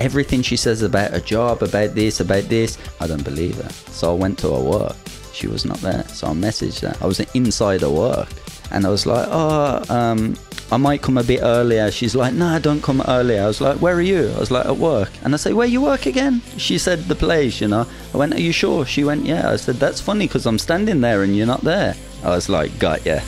Everything she says about a job, about this, about this, I don't believe her. So I went to her work. She was not there. So I messaged her. I was inside her work. And I was like, oh, um, I might come a bit earlier. She's like, nah, don't come earlier. I was like, where are you? I was like, at work. And I say, where you work again? She said, the place, you know. I went, are you sure? She went, yeah. I said, that's funny because I'm standing there and you're not there. I was like, got ya.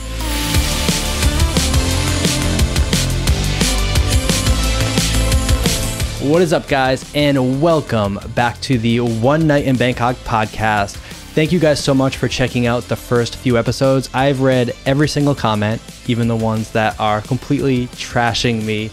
What is up, guys, and welcome back to the One Night in Bangkok podcast. Thank you guys so much for checking out the first few episodes. I've read every single comment, even the ones that are completely trashing me.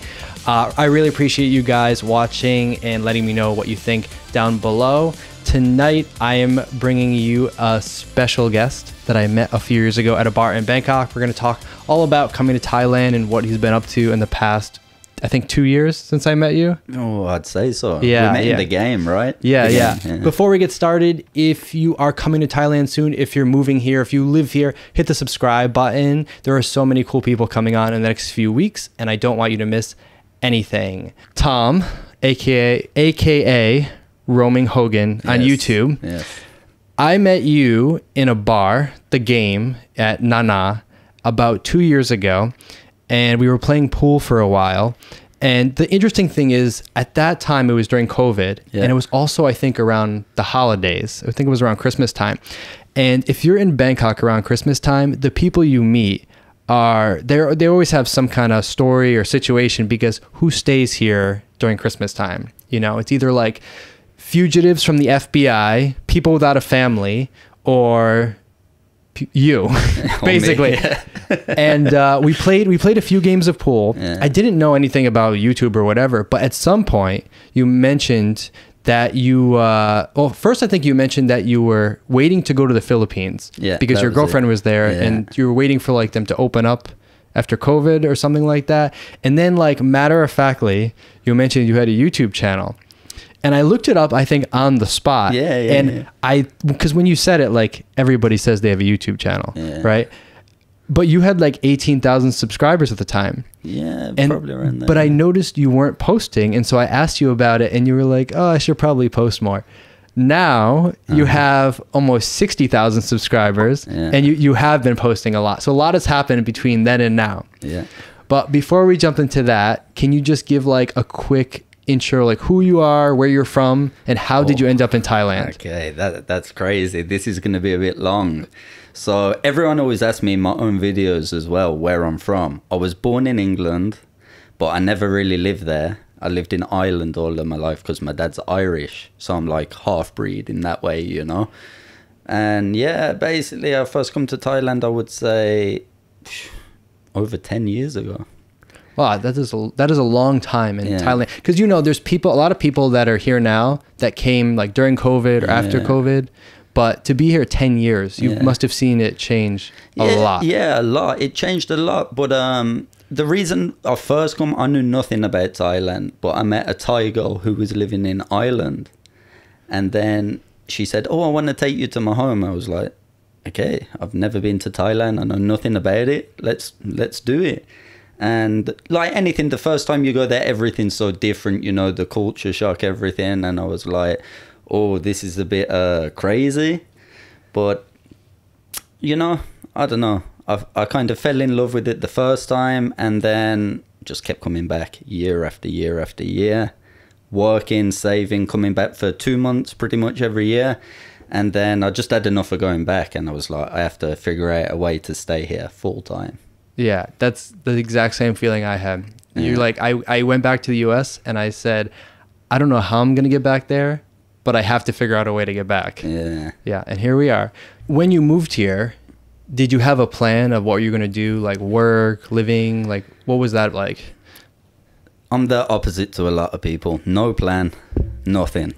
Uh, I really appreciate you guys watching and letting me know what you think down below. Tonight, I am bringing you a special guest that I met a few years ago at a bar in Bangkok. We're going to talk all about coming to Thailand and what he's been up to in the past I think two years since I met you. Oh, I'd say so. Yeah, we met yeah. in the game, right? Yeah, yeah, Before we get started, if you are coming to Thailand soon, if you're moving here, if you live here, hit the subscribe button. There are so many cool people coming on in the next few weeks, and I don't want you to miss anything. Tom, aka aka Roaming Hogan on YouTube. Yes. I met you in a bar, the game at Nana, about two years ago, and we were playing pool for a while. And the interesting thing is, at that time, it was during COVID, Yeah. and it was also, I think, around the holidays. I think it was around Christmas time. And if you're in Bangkok around Christmas time, the people you meet are they they always have some kind of story or situation because who stays here during Christmas time? You know, it's either like fugitives from the FBI, people without a family, or you, basically. and uh, we played we played a few games of pool. Yeah. I didn't know anything about YouTube or whatever, but at some point you mentioned that you uh, well first I think you mentioned that you were waiting to go to the Philippines Yeah, because your was it. girlfriend was there Yeah. and you were waiting for like them to open up after COVID or something like that. And then like matter of factly, you mentioned you had a YouTube channel. And I looked it up, I think, on the spot. Yeah, yeah, And yeah. I, because when you said it, like everybody says they have a YouTube channel, Yeah. right? But you had like 18,000 subscribers at the time. Yeah, And, probably around there. but I noticed you weren't posting. And so I asked you about it and you were like, oh, I should probably post more. Now you uh-huh. have almost 60,000 subscribers. Yeah. and you, you have been posting a lot. So a lot has happened between then and now. Yeah. But before we jump into that, can you just give like a quick intro, like who you are, where you're from, and how did you end up in Thailand? Okay, that that's crazy. This is going to be a bit long. So everyone always asks me in my own videos as well where I'm from. I was born in England, but I never really lived there. I lived in Ireland all of my life because my dad's Irish, so I'm like half breed in that way, you know. And yeah, basically, I first come to Thailand. I would say over ten years ago. Wow, that is a, that is a long time in Yeah. Thailand because you know there's people, a lot of people that are here now that came like during COVID or after COVID, but to be here ten years, you Yeah. must have seen it change a yeah, lot. Yeah, a lot. It changed a lot. But um, the reason I first come, I knew nothing about Thailand, but I met a Thai girl who was living in Ireland, and then she said, "Oh, I want to take you to my home." I was like, "Okay, I've never been to Thailand. I know nothing about it. Let's let's do it." And like anything, the first time you go there, everything's so different. You know, the culture shock, everything. And I was like, "Oh, this is a bit uh crazy," but you know, I don't know. I I kind of fell in love with it the first time, and then just kept coming back year after year after year, working, saving, coming back for two months pretty much every year, and then I just had enough of going back, and I was like, I have to figure out a way to stay here full time. Yeah, that's the exact same feeling I had. You're like, I, I went back to the US and I said, I don't know how I'm going to get back there, but I have to figure out a way to get back. Yeah. Yeah, and here we are. When you moved here, did you have a plan of what you're going to do, like work, living? Like, what was that like? I'm the opposite to a lot of people. No plan, nothing.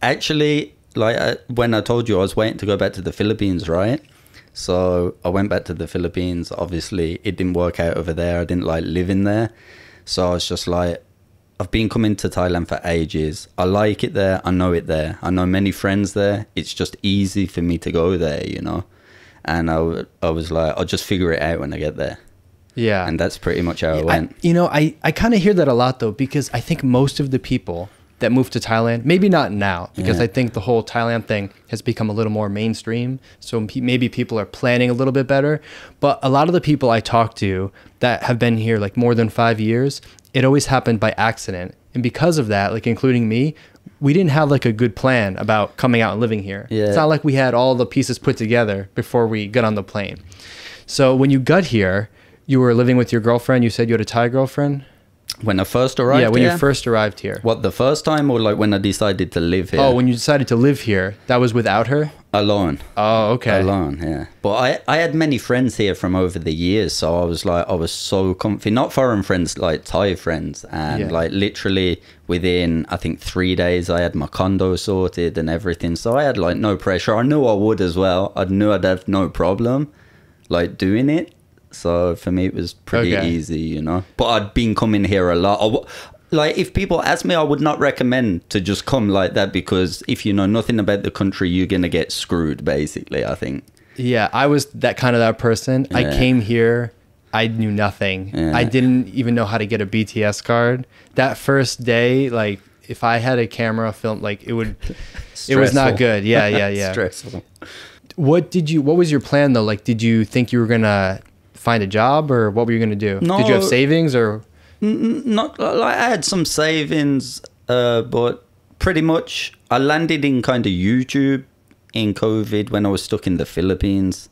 Actually, like I, when I told you I was waiting to go back to the Philippines, right? So I went back to the Philippines. Obviously, it didn't work out over there. I didn't like living there. So I was just like, I've been coming to Thailand for ages. I like it there. I know it there. I know many friends there. It's just easy for me to go there, you know? And I, w- I was like, I'll just figure it out when I get there. Yeah. And that's pretty much how it I, went. you know, I, I kind of hear that a lot though, because I think most of the people that moved to Thailand. Maybe not now, because Yeah. I think the whole Thailand thing has become a little more mainstream. So maybe people are planning a little bit better. But a lot of the people I talk to that have been here like more than five years, it always happened by accident. And because of that, like including me, we didn't have like a good plan about coming out and living here. Yeah. It's not like we had all the pieces put together before we got on the plane. So when you got here, you were living with your girlfriend. You said you had a Thai girlfriend. When I first arrived yeah, when here, you first arrived here. what the first time or like when I decided to live here Oh, when you decided to live here, that was without her. alone. Oh, okay. alone yeah but i i had many friends here from over the years so i was like i was so comfy not foreign friends like thai friends and Yeah. like literally within i think three days i had my condo sorted and everything so i had like no pressure i knew i would as well i knew i'd have no problem like doing it so for me it was pretty Okay. easy you know but i'd been coming here a lot I like if people ask me i would not recommend to just come like that because if you know nothing about the country you're gonna get screwed basically i think Yeah, I was that kind of that person. I came here, I knew nothing. Yeah. I didn't even know how to get a BTS card. That first day, like if I had a camera film, like it would, it was not good. Yeah, yeah, yeah. stressful What did you? What was your plan though? Like, did you think you were gonna find a job, or what were you gonna do? Did you have savings, or not like I had some savings, uh, but pretty much I landed in kind of YouTube in COVID when I was stuck in the Philippines.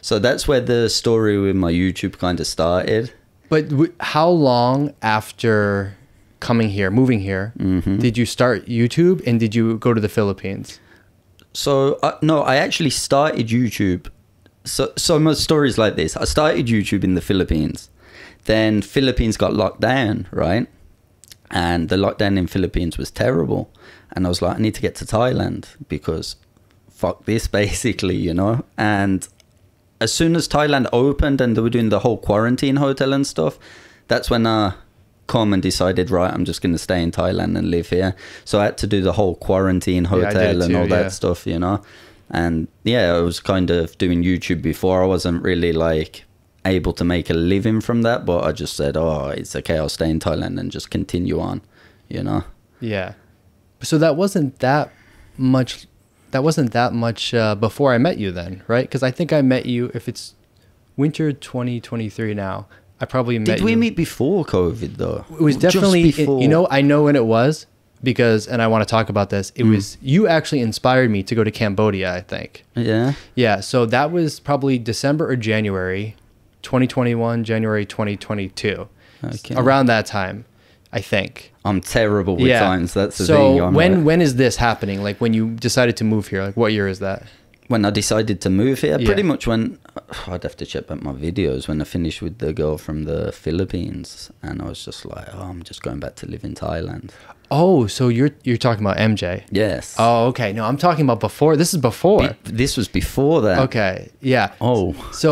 So that's where the story with my YouTube kind of started. But w- how long after coming here, moving here, Mm-hmm. did you start YouTube and did you go to the Philippines? So uh, no, I actually started YouTube. So so my story's like this. I started YouTube in the Philippines. Then Philippines got locked down, right? And the lockdown in Philippines was terrible. And I was like, I need to get to Thailand because fuck this basically, you know? And as soon as Thailand opened and they were doing the whole quarantine hotel and stuff, that's when I come and decided, right, I'm just going to stay in Thailand and live here. So I had to do the whole quarantine hotel and too, all yeah. that stuff, you know? And yeah, I was kind of doing YouTube before. I wasn't really like able to make a living from that, but I just said, oh, it's okay, I'll stay in Thailand and just continue on, you know? Yeah. So that wasn't that much. That wasn't that much uh, before I met you, then, right? Because I think I met you. If it's winter 2023 now, I probably met Did we you. meet before COVID though? It was definitely. before. You know, I know when it was because, and I want to talk about this. It mm. was you actually inspired me to go to Cambodia. I think. Yeah. Yeah. So that was probably December or January, 2021, January 2022, Okay. around that time, I think. I'm terrible with times. That's the so thing. I'm when like- when is this happening? Like when you decided to move here? Like what year is that? When I decided to move here, Yeah. pretty much when I'd have to check back my videos when I finished with the girl from the Philippines, and I was just like, oh, I'm just going back to live in Thailand. Oh, so you're you're talking about MJ? Yes. Oh, okay. No, I'm talking about before. This is before. Be- this was before that. Okay. Yeah. Oh. So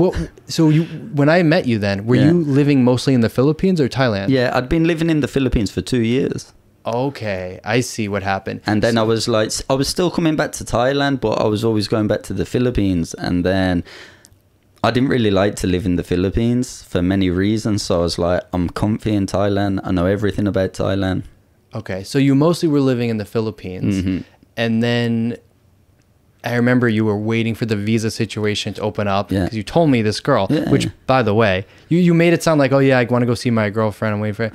what? So you when I met you then, were Yeah. you living mostly in the Philippines or Thailand? Yeah, I'd been living in the Philippines for two years. Okay, I see what happened. And then I was like, I was still coming back to Thailand, but I was always going back to the Philippines. And then I didn't really like to live in the Philippines for many reasons. So I was like, I'm comfy in Thailand. I know everything about Thailand. Okay, so you mostly were living in the Philippines, Mhm. and then I remember you were waiting for the visa situation to open up Yeah. because you told me this girl, Yeah. which by the way, you you made it sound like, oh yeah, I want to go see my girlfriend. I'm waiting for.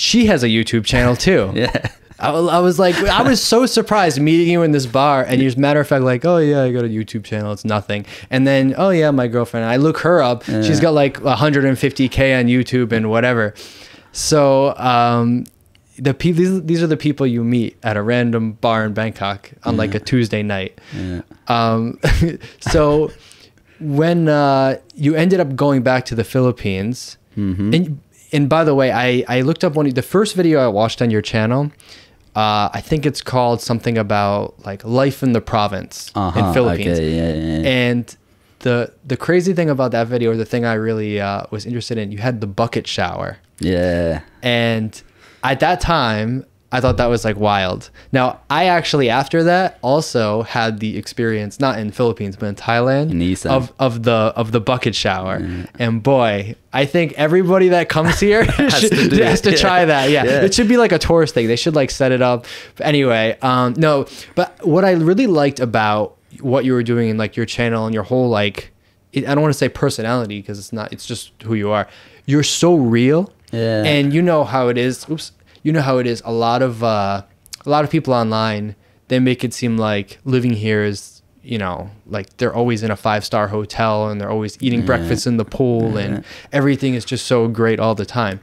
She has a YouTube channel too. Yeah. I, I was like, I was so surprised meeting you in this bar, and you're matter of fact like, oh yeah, I got a YouTube channel. It's nothing. And then, oh yeah, my girlfriend. I look her up. She's got like 150k on YouTube and whatever. So um, the pe- these, these are the people you meet at a random bar in Bangkok on like a Tuesday night. Yeah. Um, so when uh, you ended up going back to the Philippines, Mm-hmm. and and by the way, I I looked up one of the first video I watched on your channel. Uh, I think it's called something about like life in the province Uh-huh, in Philippines. Okay, yeah, yeah, yeah. And the the crazy thing about that video, or the thing I really uh, was interested in, you had the bucket shower. yeah. And at that time, I thought that was like wild. Now, I actually after that also had the experience not in Philippines but in Thailand In of of the of the bucket shower. And boy, I think everybody that comes here should, to has to try Yeah. that. Yeah. Yeah. It should be like a tourist thing. They should like set it up. But anyway, um no, but what I really liked about what you were doing in like your channel and your whole like it, I don't want to say personality because it's not it's just who you are. You're so real. Yeah. And you know how it is. Oops. You know how it is. A lot of uh, a lot of people online they make it seem like living here is you know like they're always in a five star hotel and they're always eating breakfast in the pool and everything is just so great all the time.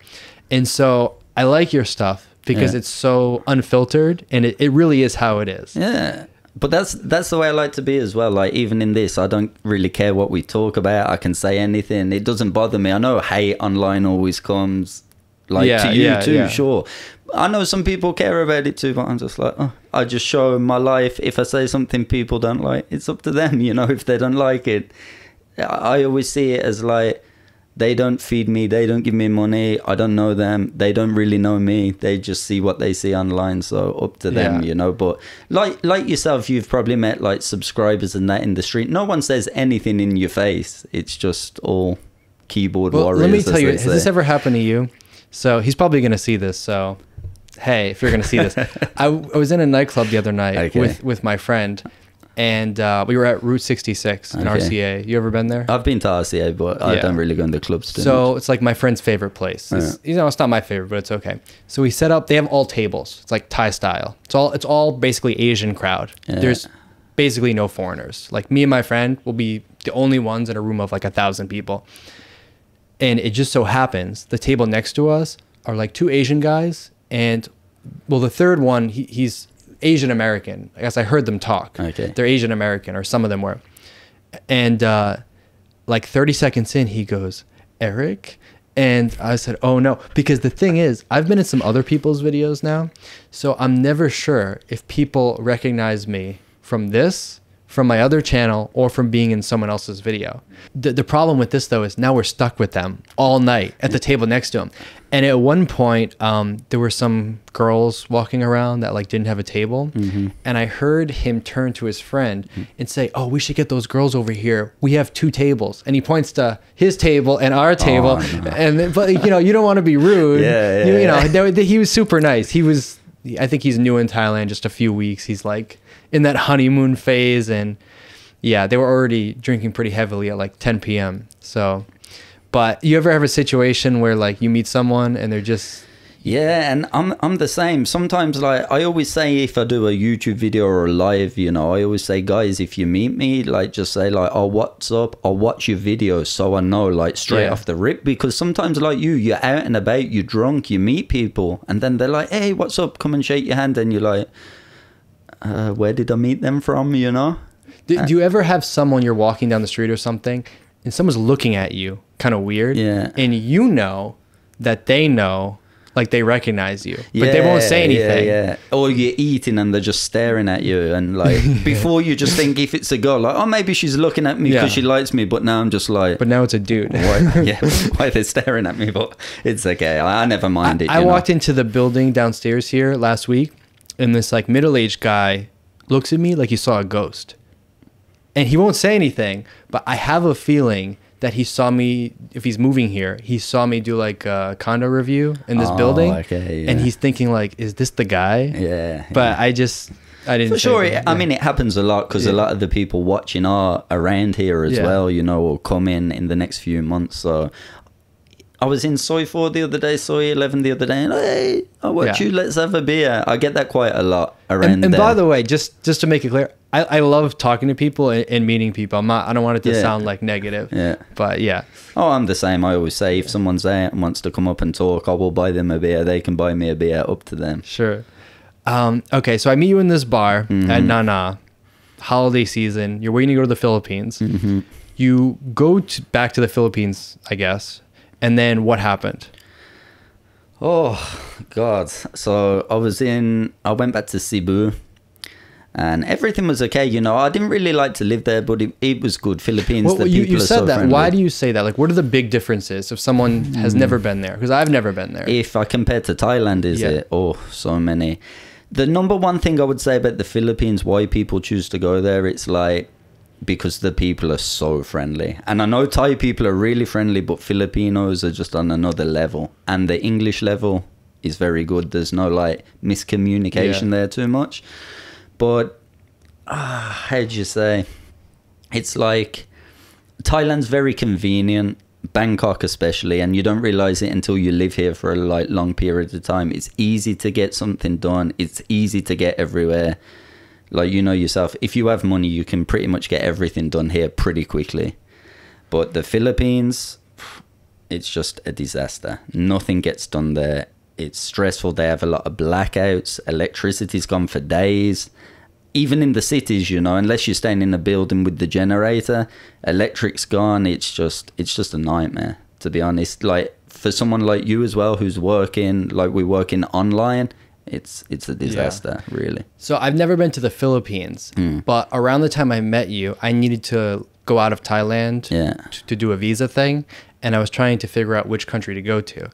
And so I like your stuff because Yeah. it's so unfiltered and it, it really is how it is. Yeah. But that's that's the way I like to be as well. Like even in this, I don't really care what we talk about. I can say anything. It doesn't bother me. I know hate online always comes like Yeah, to you yeah, too, yeah. sure. I know some people care about it too, but I'm just like, oh, I just show my life. If I say something people don't like, it's up to them, you know, if they don't like it. I always see it as like they don't feed me, they don't give me money, I don't know them, they don't really know me. They just see what they see online, so up to them, Yeah. you know. But like like yourself, you've probably met like subscribers and that in the street. No one says anything in your face. It's just all keyboard Well, warriors. let me tell you, has this ever happened to you? So he's probably going to see this. So, hey, if you're going to see this, I, I was in a nightclub the other night Okay. with with my friend, and uh, we were at Route 66 in Okay. RCA. You ever been there? I've been to RCA, but I Yeah. don't really go in the clubs too So much. it's like my friend's favorite place. It's, You know, it's not my favorite, but it's okay. So we set up. They have all tables. It's like Thai style. It's all. It's all basically Asian crowd. Yeah. There's basically no foreigners. Like me and my friend will be the only ones in a room of like a thousand people. And it just so happens the table next to us are like two Asian guys, and well, the third one he, he's Asian American. I guess I heard them talk. Okay. They're Asian American, or some of them were. And uh, like 30 seconds in, he goes, Eric. And I said, oh no. Because the thing is, I've been in some other people's videos now. So I'm never sure if people recognize me from this, from my other channel, or from being in someone else's video. The, the problem with this, though, is now we're stuck with them all night at the table next to him. And at one point, um, there were some girls walking around that like didn't have a table, and I heard him turn to his friend and say, "Oh, we should get those girls over here. We have two tables." And he points to his table and our table, and but you know you don't want to be rude. Yeah, you, yeah, you know yeah. they- he was super nice. He was, I think he's new in Thailand, just a few weeks. He's like in that honeymoon phase, and yeah, they were already drinking pretty heavily at like 10 p.m. So, but you ever have a situation where like you meet someone and they're just Yeah, and I'm I'm the same. Sometimes like I always say if I do a YouTube video or a live, you know, I always say guys, if you meet me, like just say like, "Oh, what's up?" or "Watch your video," so I know like straight Yeah. off the rip. Because sometimes like you, you're out and about, you're drunk, you meet people, and then they're like, "Hey, what's up? Come and shake your hand," and you're like, uh, "Where did I meet them from?" You know? Do, do you ever have someone you're walking down the street or something and someone's looking at you kind of weird? Yeah. And you know that they know, like they recognize you, but they won't say anything. yeah. yeah. Or you're eating and they're just staring at you, and like before you just think if it's a girl, like oh maybe she's looking at me because Yeah. she likes me, but now I'm just like, But now it's a dude. why, yeah, why they're staring at me? But it's okay. I, I never mind it. I you know? walked into the building downstairs here last week, and this like middle-aged guy looks at me like he saw a ghost, and he won't say anything. But I have a feeling that he saw me. If he's moving here, he saw me do like a condo review in this Oh, building, okay, and he's thinking like, "Is this the guy?" Yeah, But I just, I didn't. For sure, anything. it, I mean, it happens a lot because Yeah. a lot of the people watching are around here as Yeah. well, you know, or come in in the next few months. So I was in Soi 4 the other day, Soi 11 the other day, and hey, I watch Yeah. you, let's have a beer. I get that quite a lot around and, and by the way, just just to make it clear, I, I love talking to people and, and meeting people. I'm not. I don't want it to Yeah. sound like negative. Yeah. But yeah. Oh, I'm the same. I always say if someone's there and wants to come up and talk, I will buy them a beer. They can buy me a beer. Up to them. Sure. Um, okay, so I meet you in this bar Mm-hmm. at Nana, holiday season. You're waiting to go to the Philippines. Mm-hmm. You go to, back to the Philippines, I guess. And then what happened? Oh God! So I was in. I went back to Cebu, and everything was okay. You know, I didn't really like to live there, but it, it was good. Philippines, Well, the you, people you said so that. friendly. Why do you say that? Like, what are the big differences if someone has hmm. never been there? Because I've never been there. If I compare to Thailand, is Yeah. it? Oh, so many. The number one thing I would say about the Philippines, why people choose to go there, it's like because the people are so friendly. And I know Thai people are really friendly, but Filipinos are just on another level. And the English level is very good. There's no like miscommunication Yeah. there too much. But ah, how'd you say? It's like Thailand's very convenient. Bangkok especially, and you don't realize it until you live here for a like long period of time. It's easy to get something done. It's easy to get everywhere. Like you know yourself, if you have money, you can pretty much get everything done here pretty quickly. But the Philippines, it's just a disaster. Nothing gets done there. It's stressful. They have a lot of blackouts. Electricity's gone for days. Even in the cities, you know, unless you're staying in a building with the generator, electric's gone. It's just, it's just a nightmare. To be honest, like for someone like you as well, who's working, like we're working online, it's it's a disaster, really. So I've never been to the Philippines, Hmm. but around the time I met you, I needed to go out of Thailand Yeah. t- to do a visa thing, and I was trying to figure out which country to go to.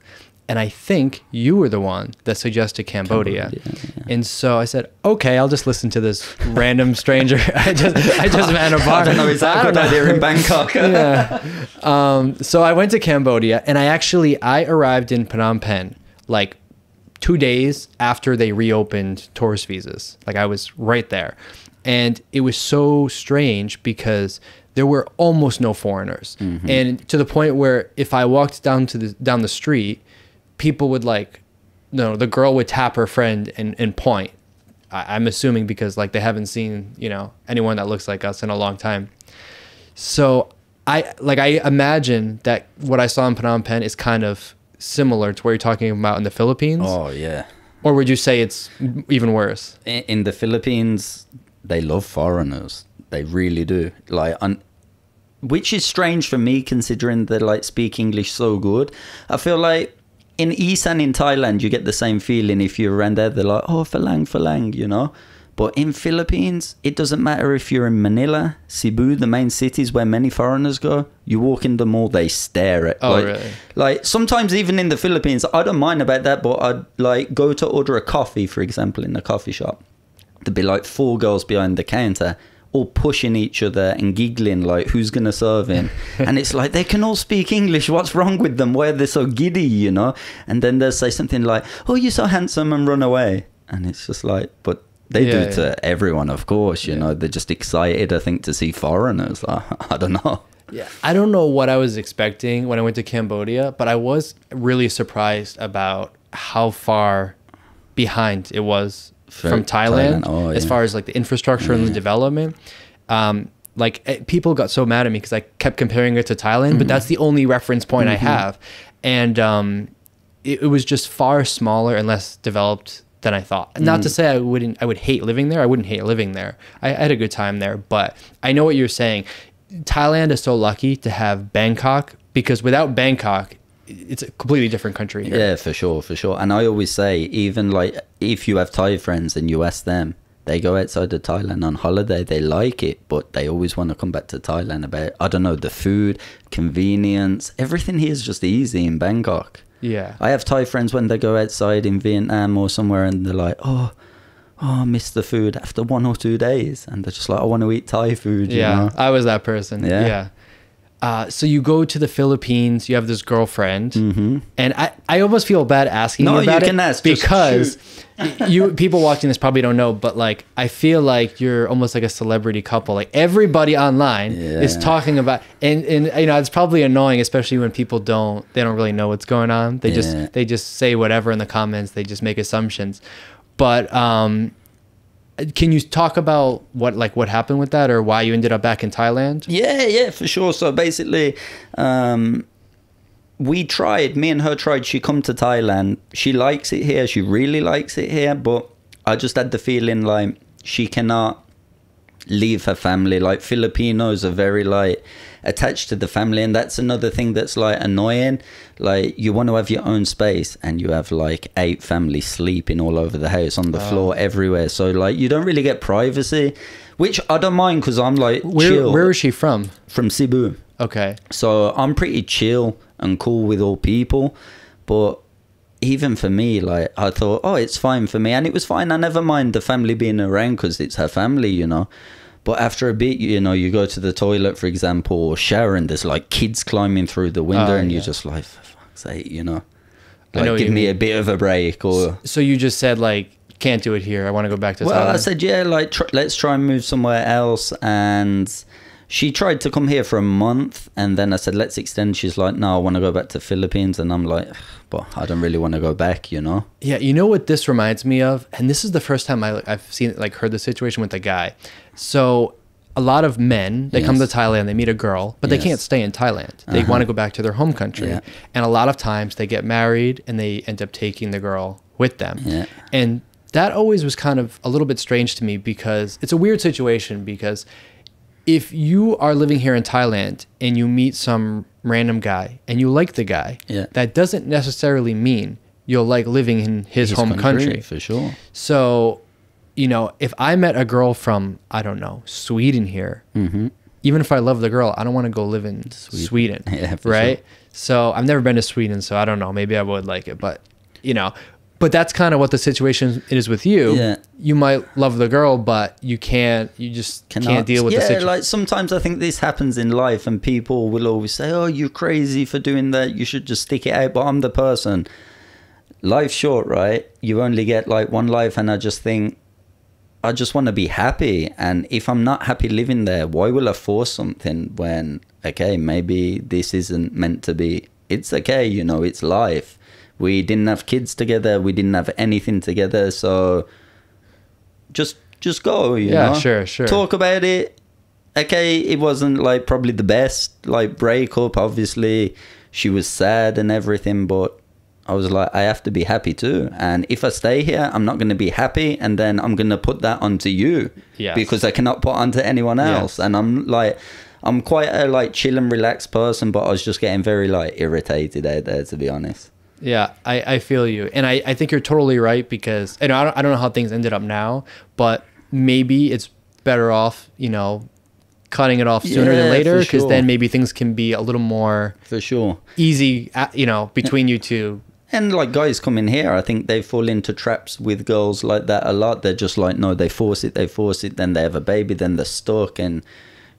And I think you were the one that suggested Cambodia. Cambodia, And so I said, "Okay, I'll just listen to this random stranger I just I just met a bar." I don't know. That I don't good know. idea in Bangkok? yeah. Um, so I went to Cambodia, and I actually I arrived in Phnom Penh like two days after they reopened tourist visas. Like I was right there, and it was so strange because there were almost no foreigners, mm-hmm. and to the point where if I walked down to the down the street, people would like, no, the girl would tap her friend and, and point. I, I'm assuming because like they haven't seen you know anyone that looks like us in a long time. So I like I imagine that what I saw in Phnom Penh is kind of similar to what you're talking about in the Philippines, oh yeah. or would you say it's even worse? in, in the Philippines, they love foreigners. They really do. Like, un, which is strange for me considering they like speak English so good. I feel like in Isan in Thailand, you get the same feeling if you're around there. They're like, oh, Falang, Falang, you know. But in Philippines, it doesn't matter if you're in Manila, Cebu, the main cities where many foreigners go. You walk in the mall, they stare at. Oh, like, really? like sometimes even in the Philippines, I don't mind about that, but I'd like go to order a coffee, for example, in the coffee shop. There'd be like four girls behind the counter, all pushing each other and giggling like who's gonna serve him. and it's like they can all speak English. What's wrong with them? Why are they so giddy, you know? And then they'll say something like, "Oh, you're so handsome," and run away. And it's just like, but. They Yeah, do to everyone, of course. You Yeah. know, they're just excited. I think to see foreigners. I, I don't know. Yeah, I don't know what I was expecting when I went to Cambodia, but I was really surprised about how far behind it was from Thailand, Thailand, oh, as far as like the infrastructure and the development. Um, like eh, people got so mad at me because I kept comparing it to Thailand, Mm-hmm. but that's the only reference point I have, and um, it, it was just far smaller and less developed than I thought. Not Mm. to say I wouldn't, I would hate living there. I wouldn't hate living there. I, I had a good time there, but I know what you're saying. Thailand is so lucky to have Bangkok because without Bangkok, it's a completely different country here. Yeah, for sure, for sure. And I always say, even like if you have Thai friends and you ask them, they go outside of Thailand on holiday, they like it, but they always want to come back to Thailand about, I don't know, the food, convenience, everything here is just easy in Bangkok. Yeah. I have Thai friends when they go outside in Vietnam or somewhere and they're like, oh, oh, I miss the food after one or two days. And they're just like, I want to eat Thai food, you yeah, know? I was that person. Yeah. Yeah. Uh, so you go to the Philippines. You have this girlfriend, Mm-hmm. and I, I almost feel bad asking No, you about you it ask, because you people watching this probably don't know, but like I feel like you're almost like a celebrity couple. Like everybody online is talking about, and and you know it's probably annoying, especially when people don't they don't really know what's going on. They Yeah. just they just say whatever in the comments. They just make assumptions, but um. Can you talk about what like what happened with that or why you ended up back in Thailand? Yeah, yeah, for sure. So basically, um, we tried. Me and her tried. She come to Thailand. She likes it here. She really likes it here. But I just had the feeling like she cannot. Leave her family. Like Filipinos are very like attached to the family, and that's another thing that's like annoying. Like you want to have your own space, and you have like eight families sleeping all over the house, on the Oh. floor, everywhere. So like you don't really get privacy, which I don't mind because I'm like Where chill where is she from? from Cebu. Okay. So I'm pretty chill and cool with all people, but even for me, like I thought, oh, it's fine for me, and it was fine. I never mind the family being around because it's her family, you know. But after a bit, you know, you go to the toilet, for example, or shower, and there's like kids climbing through the window, Oh, and yeah. you're just like, for fuck's sake, you know, like know give me mean. a bit of a break, or So you just said like can't do it here. I want to go back to well, I said, yeah, like tr- let's try and move somewhere else. And she tried to come here for a month, and then I said, let's extend. She's like, no, I want to go back to Philippines, and I'm like, but I don't really want to go back, you know. Yeah, you know what this reminds me of, and this is the first time I, I've seen like heard the situation with a guy. So a lot of men they come to Thailand, they meet a girl, but they can't stay in Thailand. They Uh-huh. want to go back to their home country, Yeah. and a lot of times they get married and they end up taking the girl with them. Yeah. And that always was kind of a little bit strange to me because it's a weird situation because if you are living here in Thailand and you meet some random guy and you like the guy, Yeah. that doesn't necessarily mean you'll like living in his, home country. for sure. So, you know, if I met a girl from, I don't know, Sweden here, Mm-hmm. even if I love the girl, I don't want to go live in Sweden. Yeah, for right? sure. So I've never been to Sweden, so I don't know. Maybe I would like it, but you know, but that's kind of what the situation is with you. Yeah. You might love the girl, but you can't. You just can't deal with yeah, the situation. like sometimes I think this happens in life, and people will always say, "Oh, you're crazy for doing that. You should just stick it out." But I'm the person. Life's short, right? You only get like one life, and I just think I just want to be happy. And if I'm not happy living there, why will I force something when okay, maybe this isn't meant to be? It's okay, you know. It's life. We didn't have kids together. We didn't have anything together, so just just go. You Yeah, know? sure, sure. Talk about it. Okay, it wasn't like probably the best like breakup. Obviously, she was sad and everything, but I was like, I have to be happy too. And if I stay here, I'm not going to be happy, and then I'm going to put that onto you Yes. because I cannot put onto anyone else. Yes. And I'm like, I'm quite a like chill and relaxed person, but I was just getting very like irritated out there, to be honest. Yeah, I, I feel you. And I, I think you're totally right because, and I don't, I don't know how things ended up now, but maybe it's better off, you know, cutting it off sooner Yeah, than later because sure. then maybe things can be a little more For sure. easy, uh, you know, between you two. And like guys come in here, I think they fall into traps with girls like that a lot. They're just like, no, they force it, they force it, then they have a baby, then they're stuck, and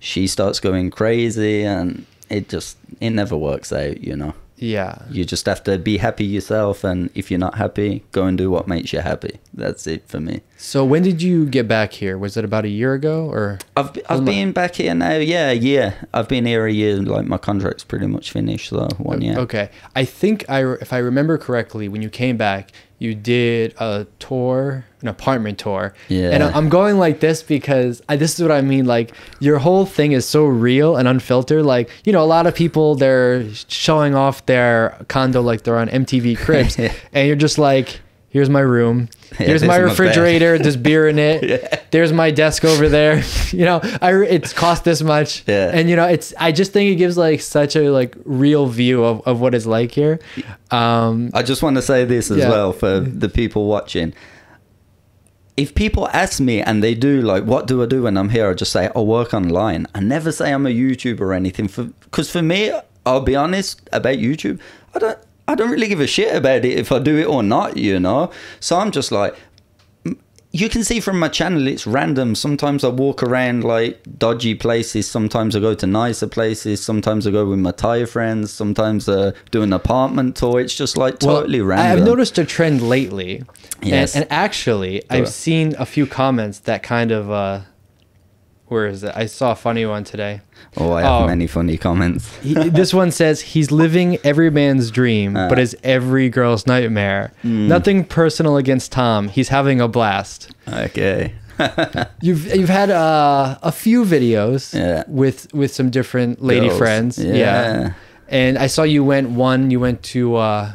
she starts going crazy, and it just it never works out, you know. Yeah. You just have to be happy yourself, and if you're not happy, go and do what makes you happy. That's it for me. So when did you get back here? Was it about a year ago or? I've I've been back here now, yeah, yeah. I've been here a year. Like my contract's pretty much finished, so one year. Okay. I think I, if I remember correctly, when you came back, you did a tour, an apartment tour. Yeah. And I'm going like this because I, this is what I mean. Like your whole thing is so real and unfiltered. Like, you know, a lot of people, they're showing off their condo like they're on MTV Cribs. and you're just like, here's my room. Here's this my refrigerator. There's beer in it. There's my desk over there. you know, I it's cost this much. Yeah. And you know, it's I just think it gives like such a like real view of, of what it's like here. Um I just want to say this as Yeah. well for the people watching. If people ask me and they do like, what do I do when I'm here? I just say I work online. I never say I'm a YouTuber or anything. For because for me, I'll be honest about YouTube. I don't. I don't really give a shit about it if I do it or not. You know. So I'm just like, you can see from my channel it's random sometimes i walk around like dodgy places sometimes i go to nicer places sometimes i go with my thai friends sometimes i do an apartment tour it's just like totally well, random I've noticed a trend lately. Yes. And, and actually, I've seen a few comments that kind of uh where is it? I saw a funny one today. oh i have Oh. many funny comments He, this one says he's living every man's dream, Uh. but is every girl's nightmare. Hmm. Nothing personal against Tom. He's having a blast. okay You've you've had uh, a few videos Yeah. with with some different lady Girls. friends. Yeah. And I saw you went one. You went to uh,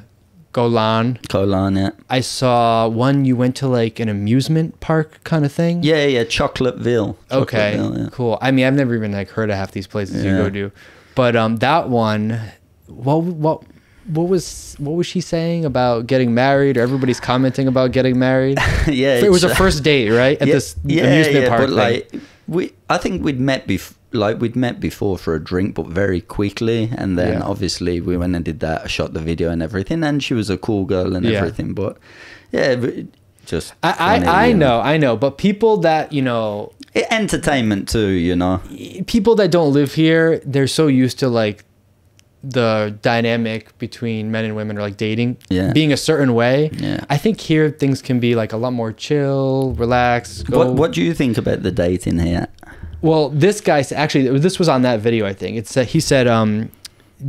Golan. Golan, yeah. I saw one you went to like an amusement park kind of thing. Yeah, yeah, Chocolateville. Okay. Chocolateville, yeah. Cool. I mean, I've never even like heard of half these places you go to, but um, that one, what what what was what was she saying about getting married? Or everybody's commenting about getting married. yeah, it was a uh, first date, right? At yeah, this yeah, amusement yeah, park but thing. like we, I think we'd met before. Like we'd met before for a drink, but very quickly, and then Yeah. obviously we went and did that, shot the video and everything, and she was a cool girl and Yeah. everything. But yeah, just I funny, I, I know, I know, but people that you know, entertainment too, you know. people that don't live here, they're so used to like the dynamic between men and women or like dating Yeah. being a certain way. Yeah. I think here things can be like a lot more chill, relaxed. Go. What What do you think about the dating here? Well, this guy actually this was on that video. I think it's uh, he said um,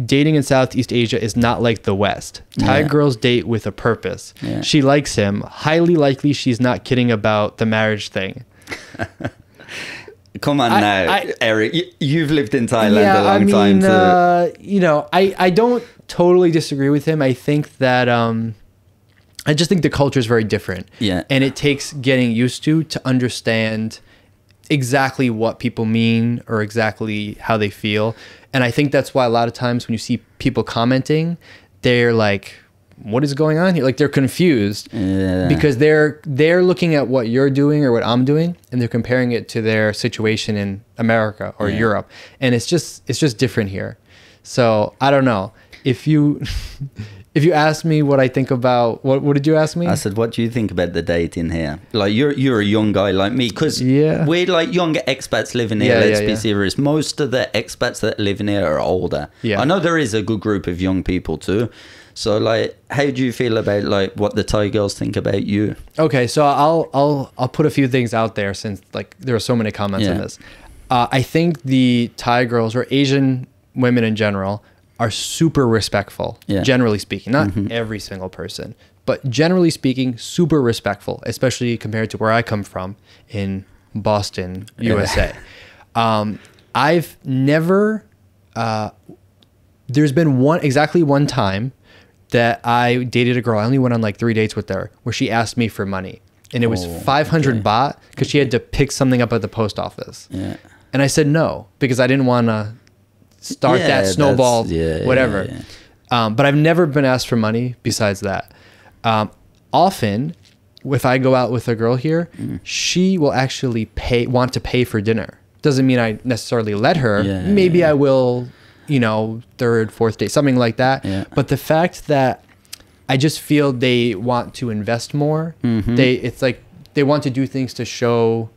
dating in Southeast Asia is not like the West. Thai Yeah. girls date with a purpose. Yeah. She likes him. Highly likely she's not kidding about the marriage thing. Come on I- now, I- Eric. You, you've lived in Thailand a long time too. uh, you know, I, I don't totally disagree with him. I think that um, I just think the culture is very different. Yeah. And it takes getting used to to understand exactly what people mean or exactly how they feel. And I think that's why a lot of times when you see people commenting, they're like, what is going on here? Like they're confused Yeah. because they're they're looking at what you're doing or what I'm doing and they're comparing it to their situation in America or Yeah. Europe and it's just it's just different here. So, I don't know. If you if you ask me what I think about what what did you ask me? I said, "What do you think about the dating here? Like, you're you're a young guy like me, because Yeah. we're like younger expats living here. Yeah, let's yeah, be serious. Most of the expats that live in here are older. Yeah. I know there is a good group of young people too. So, like, how do you feel about like what the Thai girls think about you? Okay, so I'll I'll I'll put a few things out there since like there are so many comments on this. Uh, I think the Thai girls or Asian women in general are super respectful. Yeah. Generally speaking, not every single person, but generally speaking, super respectful, especially compared to where I come from in Boston, Yeah. USA. Um, I've never. Uh, there's been one exactly one time that I dated a girl. I only went on like three dates with her where she asked me for money. And it was Oh, 500 okay. baht because she had to pick something up at the post office. Yeah. And I said no because I didn't want to start Yeah, that snowball, yeah, whatever. yeah. Um, but I've never been asked for money besides that. Um, often, if I go out with a girl here, Mm. she will actually pay, want to pay for dinner. Doesn't mean I necessarily let her. Maybe. I will, you know, third, fourth date, something like that. But the fact that I just feel they want to invest more, Mm-hmm. they it's like they want to do things to show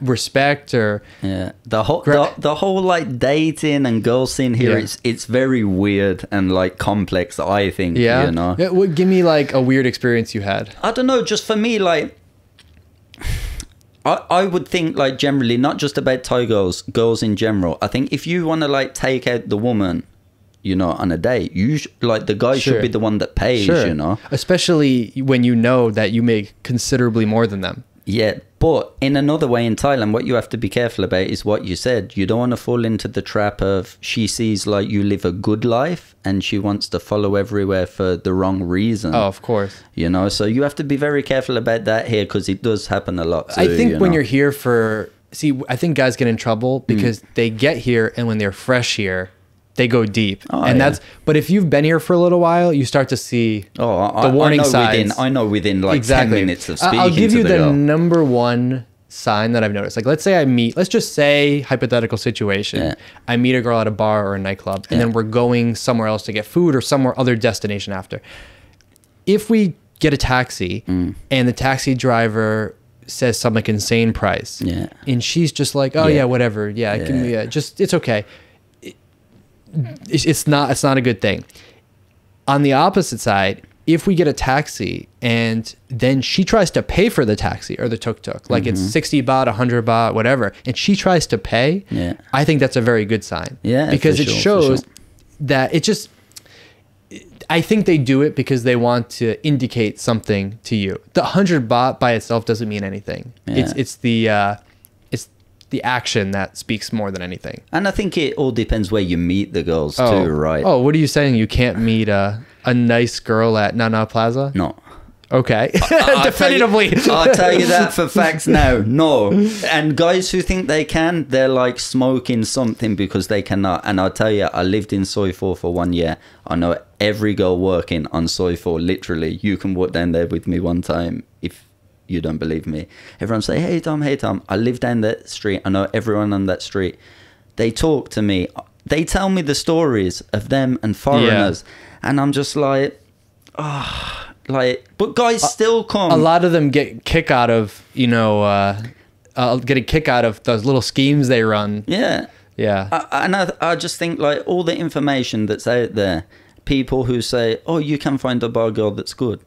respect or Yeah, the whole Gra- the, the whole like dating and girl scene here, Yeah. it's it's very weird and like complex. I think. yeah. you know. Yeah, what, give me like a weird experience you had. I don't know. Just for me, like, I I would think like generally not just about Thai girls, girls in general. I think if you want to like take out the woman, you know, on a date, you sh- like the guy Sure. should be the one that pays. You know. Especially when you know that you make considerably more than them. Yeah, but in another way in Thailand, what you have to be careful about is what you said. You don't want to fall into the trap of she sees like you live a good life and she wants to follow everywhere for the wrong reason. Oh, of course. You know, so you have to be very careful about that here because it does happen a lot. Too, I think you when know? you're here for see, I think guys get in trouble Mm. because they get here and when they're fresh here, they go deep. Oh, and yeah. that's but if you've been here for a little while, you start to see Oh, I, the warning I know signs. within I know within like ten minutes of speaking I'll give you the, the, number one sign that I've noticed. Like, let's say I meet, let's just say hypothetical situation. Yeah. I meet a girl at a bar or a nightclub, and Yeah. then we're going somewhere else to get food or somewhere other destination after. If we get a taxi Mm. and the taxi driver says some like insane price, Yeah. and she's just like, oh Yeah. whatever, yeah, yeah. Can Yeah. just it's okay. It- it's, it's not it's not a good thing. On the opposite side, if we get a taxi and then she tries to pay for the taxi or the tuk tuk, like it's 60 baht, 100 baht, whatever, and she tries to pay, Mm-hmm. Yeah. I think that's a very good sign. Yeah, Because it sure, shows sure. that it just, I think they do it because they want to indicate something to you. The 100 baht by itself doesn't mean anything. It's, Yeah. it's the, uh, it's, the action that speaks more than anything. And I think it all depends where you meet the girls Oh, too, right? Oh, what are you saying? You can't meet a a nice girl at Nana Plaza? No. Okay, I'll definitively. Tell you, I'll tell you that for facts now. No. And guys who think they can, they're like smoking something because they cannot. And I'll tell you, I lived in Soi 4 for one year. I know every girl working on Soi 4, literally. You can walk down there with me one time if you don't believe me. Everyone say, hey, Tom, hey, Tom. I live down that street. I know everyone on that street. They talk to me. They tell me the stories of them and foreigners. And I'm just like, oh, like, but guys still come. a lot of them get kick out of you know uh, uh, get a kick out of those little schemes they run. Yeah. Yeah, I, and I, I just think like all the information that's out there, people who say, "Oh, you can find a bar girl that's good."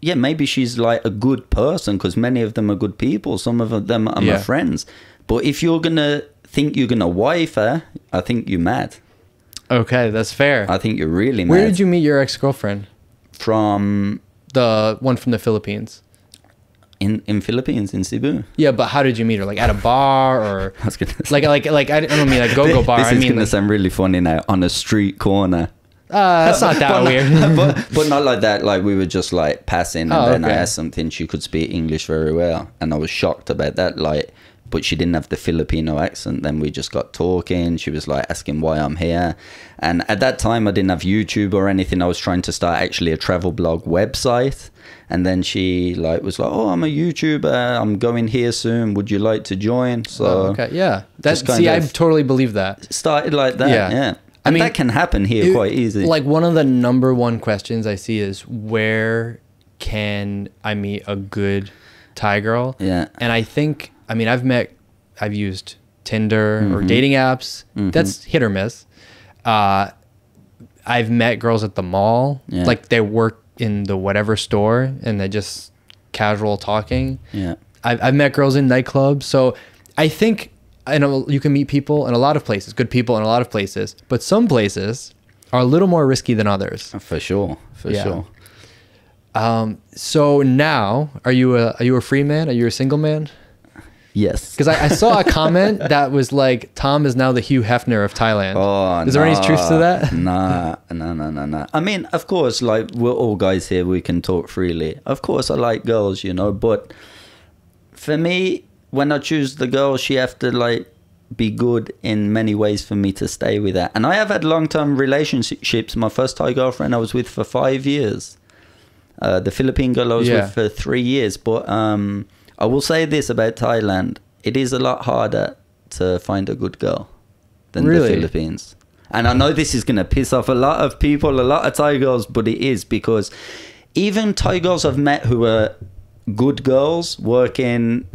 Yeah, maybe she's like a good person because many of them are good people. Some of them are Yeah. my friends. But if you're gonna think you're gonna wife her, I think you're mad. okay, that's fair. I think you're really mad. Where did you meet your ex girlfriend? From The one from the Philippines. in in Philippines in Cebu. Yeah, but how did you meet her? Like at a bar or I was gonna say. like like like I don't mean a go-go bar. This I is mean gonna like, sound really funny now on a street corner. Uh, that's not that but, weird. but, but not like that. Like we were just like passing, and Oh, then I asked something. She could speak English very well, and I was shocked about that. Like, but she didn't have the Filipino accent. Then we just got talking. She was like asking why I'm here, and at that time I didn't have YouTube or anything. I was trying to start actually a travel blog website. And then she like was like, "Oh, I'm a YouTuber. I'm going here soon. Would you like to join?" So Oh, okay, yeah. that's see, I totally believe that. started like that. Yeah. Yeah, I and mean, that can happen here It- quite easily. Like one of the number one questions I see is where can I meet a good Thai girl? Yeah. And I think I mean I've met I've used Tinder or Mm-hmm. dating apps. That's hit or miss. Uh, I've met girls at the mall. Yeah. Like they work in the whatever store and they just casual talking. yeah. I've, I've met girls in nightclubs. So I think I know you can meet people in a lot of places, good people in a lot of places, but some places are a little more risky than others. For sure, for Yeah. sure. Um, so now, are you a are you a free man? Are you a single man? Yes. Because I, I saw a comment that was like, "Tom is now the Hugh Hefner of Thailand." Oh, is there any truth to that? Nah, nah, nah, nah, nah. I mean, of course, like we're all guys here, we can talk freely. Of course, I like girls, you know, but for me, when I choose the girl, she have to like be good in many ways for me to stay with her. And I have had long-term relationships. My first Thai girlfriend I was with for five years. Uh, the Philippine girl I was Yeah. with for three years. But um, I will say this about Thailand: it is a lot harder to find a good girl than Really? the Philippines. And I know this is going to piss off a lot of people, a lot of Thai girls, but it is because even Thai girls I've met who are good girls working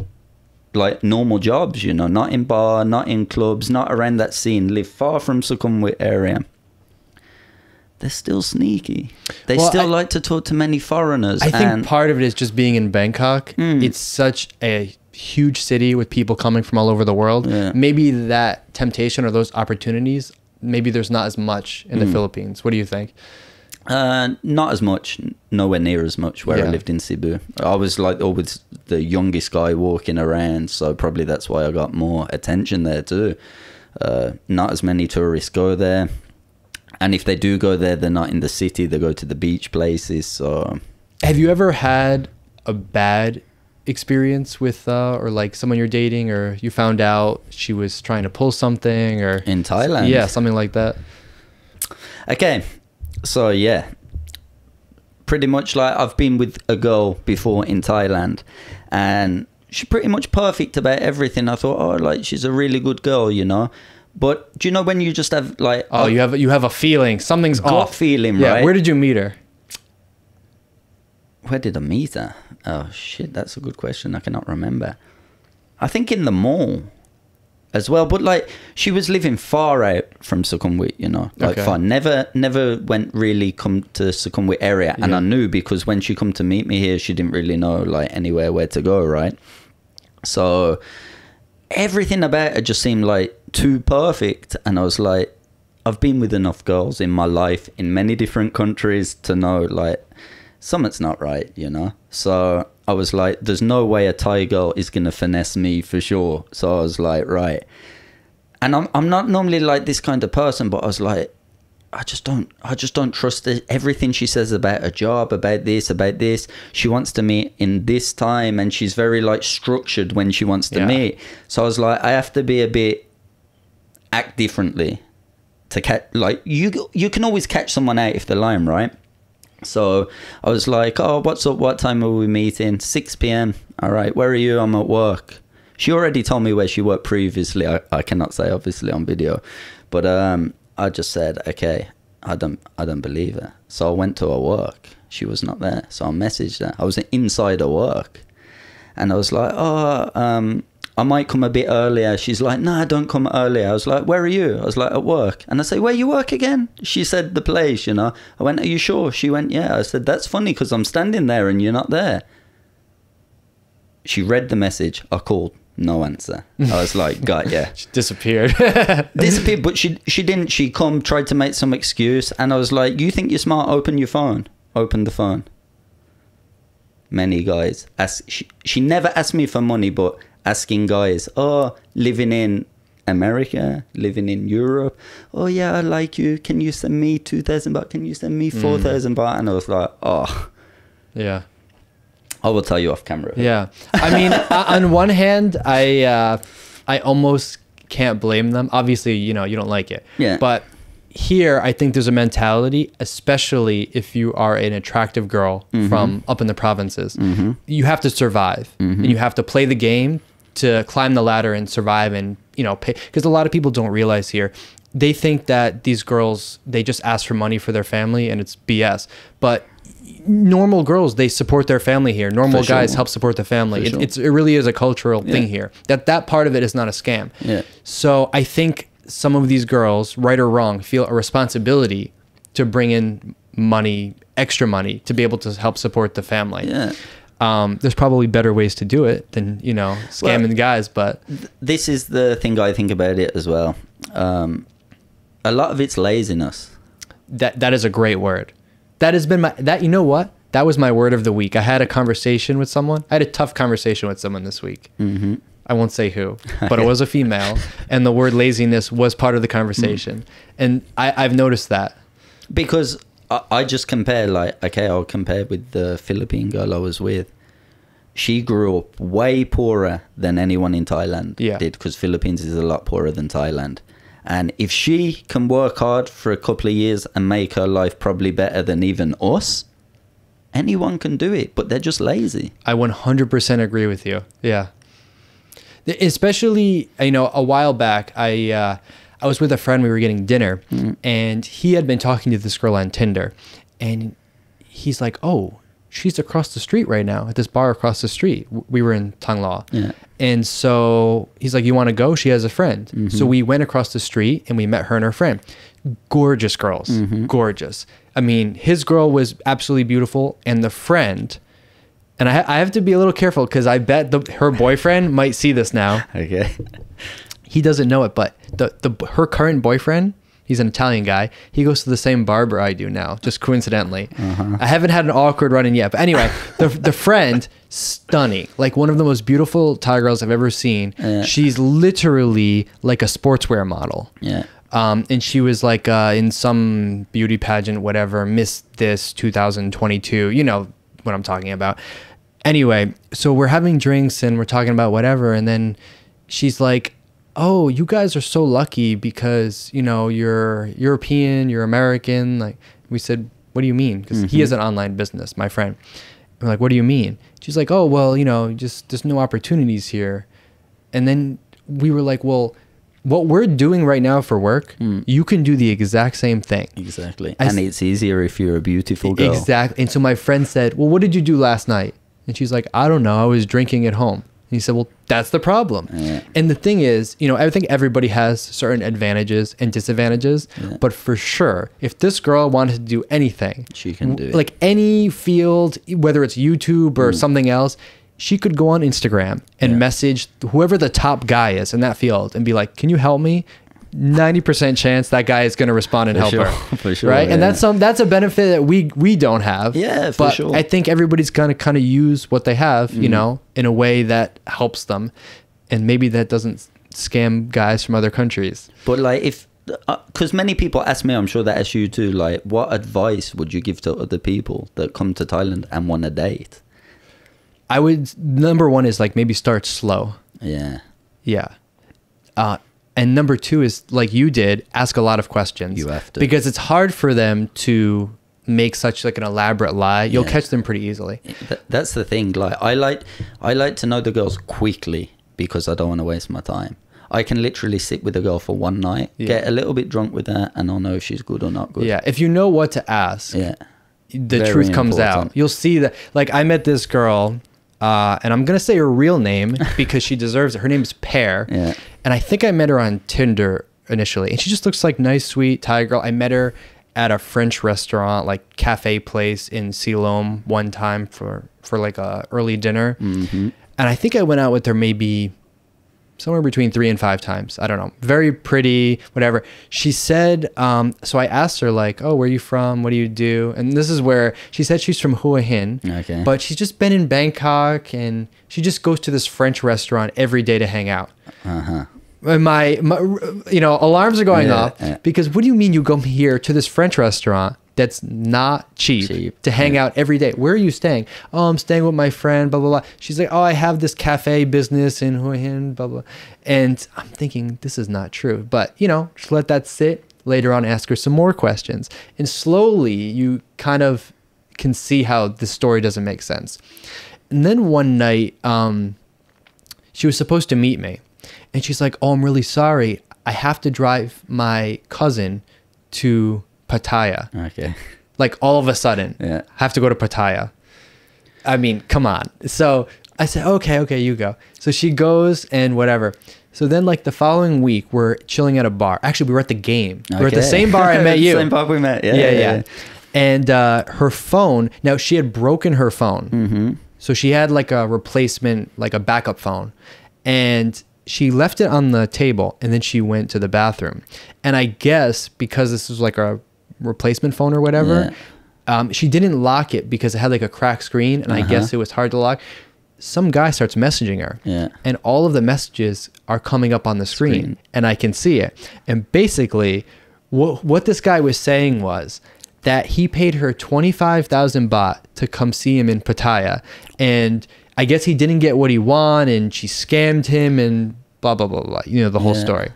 like normal jobs, you know, not in bar, not in clubs, not around that scene, live far from Sukhumvit area. They're still sneaky. They Well, still I- like to talk to many foreigners. I think part of it is just being in Bangkok. Mm. It's such a huge city with people coming from all over the world. Yeah. Maybe that temptation or those opportunities, maybe there's not as much in Mm. the Philippines. What do you think? Uh, not as much, nowhere near as much where Yeah. I lived in Cebu. I was like always the youngest guy walking around, so probably that's why I got more attention there too. Uh, not as many tourists go there, and if they do go there, they're not in the city. They go to the beach places. So Have you ever had a bad experience with, uh, or like someone you're dating, or you found out she was trying to pull something, or in Thailand, yeah, something like that? Okay, so yeah, pretty much like I've been with a girl before in Thailand, and she's pretty much perfect about everything. I thought, oh, like she's a really good girl, you know. But do you know when you just have like Oh, a you have you have a feeling something's gut off. feeling, Yeah. right? Where did you meet her? where did I meet her? Oh shit, that's a good question. I cannot remember. I think in the mall as well, but like she was living far out from Sukhumvit, you know, like Okay. far. Never, never went really come to Sukhumvit area, and Yeah. I knew because when she come to meet me here, she didn't really know like anywhere where to go, right? So everything about her just seemed like too perfect, and I was like, I've been with enough girls in my life in many different countries to know like something's not right, you know. So I was like, there's no way a Thai girl is gonna finesse me for sure. So I was like, right. And I'm I'm not normally like this kind of person, but I was like, I just don't I just don't trust everything she says about a job, about this, about this. She wants to meet in this time, and she's very like structured when she wants to Yeah. meet. So I was like, I have to be a bit act differently to catch. Like you you can always catch someone out if they're lying, right? So I was like, "Oh, what's up? What time are we meeting? 6 p.m. All right. Where are you? I'm at work." She already told me where she worked previously. I, I cannot say obviously on video, but um, I just said, "Okay, I don't I don't believe her." So I went to her work. She was not there. So I messaged her. I was inside her work, and I was like, "Oh, um." I might come a bit earlier. She's like, "No, nah, don't come earlier. I was like, where are you? I was like, at work. And I say, where you work again? She said, the place, you know. I went, are you sure? She went, yeah. I said, that's funny because I'm standing there and you're not there. She read the message. I called. No answer. I was like, got yeah. She disappeared. Disappeared, but she she didn't. She come tried to make some excuse, and I was like, "You think you're smart? Open your phone. Open the phone." Many guys ask. She, she never asked me for money, but asking guys, "Oh, living in America, living in Europe. Oh yeah, I like you. Can you send me two thousand baht? Can you send me four thousand baht?" And I was like, "Oh, yeah. I will tell you off camera." Yeah. I mean, on one hand, I uh, I almost can't blame them. Obviously, you know, you don't like it. Yeah. But here, I think there's a mentality, especially if you are an attractive girl Mm-hmm. from up in the provinces. You have to survive, Mm-hmm. and you have to play the game to climb the ladder and survive, and you know, pay. Because a lot of people don't realize here. They think that these girls they just ask for money for their family and it's BS. But normal girls they support their family here normal For sure. guys help support the family it, it's it really is a cultural thing here that that part of it is not a scam Yeah. so i think some of these girls right or wrong feel a responsibility to bring in money extra money to be able to help support the family Yeah. Um, there's probably better ways to do it than you know scamming guys but this is the thing I think about it as well. Um, a lot of it's laziness. that that is a great word that has been my that you know what that was my word of the week i had a conversation with someone i had a tough conversation with someone this week Mm-hmm. i won't say who but it was a female and the word laziness was part of the conversation Mm. and I, i've noticed that Because I, I just compare, like, okay, I'll compare with the Philippine girl I was with. She grew up way poorer than anyone in Thailand Yeah. did, because Philippines is a lot poorer than Thailand. And if she can work hard for a couple of years and make her life probably better than even us, anyone can do it, but they're just lazy. I 100% agree with you. Yeah. Especially, you know, a while back, I uh, I was with a friend. We were getting dinner, and he had been talking to this girl on Tinder, and he's like, "Oh, she's across the street right now at this bar across the street." We were in Thonglor, Yeah. and so he's like, "You want to go?" She has a friend, so mm-hmm. we went across the street and we met her and her friend. Gorgeous girls, mm-hmm. gorgeous. I mean, his girl was absolutely beautiful, and the friend and I, I have to be a little careful because I bet the, her boyfriend might see this now. Okay. He doesn't know it, but the, the her current boyfriend, he's an Italian guy. He goes to the same barber I do now, just coincidentally. I haven't had an awkward run in yet, but anyway, the the friend, stunning, like one of the most beautiful Thai girls I've ever seen. Yeah. She's literally like a sportswear model. Yeah. Um, and she was like uh, in some beauty pageant, whatever, Miss This 2022. You know what I'm talking about. Anyway, so we're having drinks and we're talking about whatever, and then she's like, "Oh, you guys are so lucky because you know you're European, you're American." Like we said, "What do you mean?" Because he mm-hmm. has an online business, my friend. I'm like, "What do you mean?" She's like, "Oh, well, you know, just there's no opportunities here." And then we were like, "Well." What we're doing right now for work, mm. you can do the exact same thing. Exactly. And it's easier if you're a beautiful girl. Exactly. And so my friend said, Well, what did you do last night? And she's like, I don't know. I was drinking at home. And he said, Well, that's the problem. Yeah. And the thing is, you know, I think everybody has certain advantages and disadvantages. Yeah. But for sure, if this girl wanted to do anything, She can do it. like any field, whether it's YouTube or mm. something else, she could go on Instagram and Yeah. message whoever the top guy is in that field and be like, Can you help me? 90% chance that guy is going to respond and For help sure, her. for sure, Right? And that's some that's a benefit that we we don't have. Yeah, for but sure. I think everybody's going to kind of use what they have, Mm-hmm. you know, in a way that helps them. And maybe that doesn't scam guys from other countries. But like if because many people ask me, I'm sure they ask you too. Like, what advice would you give to other people that come to Thailand and want to date? I would number 1 is like maybe start slow. Yeah, Yeah. Uh, and number two is like you did, ask a lot of questions. You have to. because it's hard for them to make such like an elaborate lie. You'll Yeah. catch them pretty easily. Th- that's the thing. Like, I like I like to know the girls quickly because I don't want to waste my time. I can literally sit with a girl for one night, Yeah. get a little bit drunk with her, and I'll know if she's good or not good. Yeah, if you know what to ask, yeah, the Very truth comes out. You'll see that. Like I met this girl, uh, and I'm gonna say her real name because she deserves it. Her name is Pear, Yeah. and I think I met her on Tinder initially, and she just looks like nice, sweet Thai girl. I met her at a French restaurant, like cafe place in Silom, one time for for like a early dinner, Mm-hmm. and I think I went out with her maybe somewhere between three and five times. I don't know. Very pretty, whatever. She said, um, so I asked her, like, oh, where are you from? What do you do? And this is where she said she's from Hua Hin. Okay. But she's just been in Bangkok and she just goes to this French restaurant every day to hang out. uh huh. My, my, you know, alarms are going Yeah, off yeah. because what do you mean you come here to this French restaurant that's not cheap, Cheap, to hang yeah. out every day? Where are you staying? Oh, I'm staying with my friend, blah, blah, blah. She's like, oh, I have this cafe business in Hua Hin, blah, blah. And I'm thinking, this is not true. But, you know, just let that sit. Later on, ask her some more questions. And slowly, you kind of can see how the story doesn't make sense. And then one night, um, she was supposed to meet me. And she's like, Oh, I'm really sorry. I have to drive my cousin to Pattaya. Okay. Like all of a sudden, Yeah. have to go to Pattaya. I mean, come on. So I said, Okay, okay, you go. So she goes and whatever. So then, like the following week, we're chilling at a bar. Actually, we were at the game. We were at the same bar I met you. Same bar we met. Yeah, yeah, yeah. And uh, her phone. Now she had broken her phone, Mm-hmm. so she had like a replacement, like a backup phone, and she left it on the table, and then she went to the bathroom. And I guess because this was like a replacement phone or whatever, um, she didn't lock it because it had like a cracked screen, and I Uh-huh. guess it was hard to lock. Some guy starts messaging her, Yeah. and all of the messages are coming up on the screen, Screen. and I can see it. And basically, what what this guy was saying was that he paid her twenty five thousand baht to come see him in Pattaya, and I guess he didn't get what he wanted, and she scammed him, and blah blah blah blah. You know the whole Yeah. story.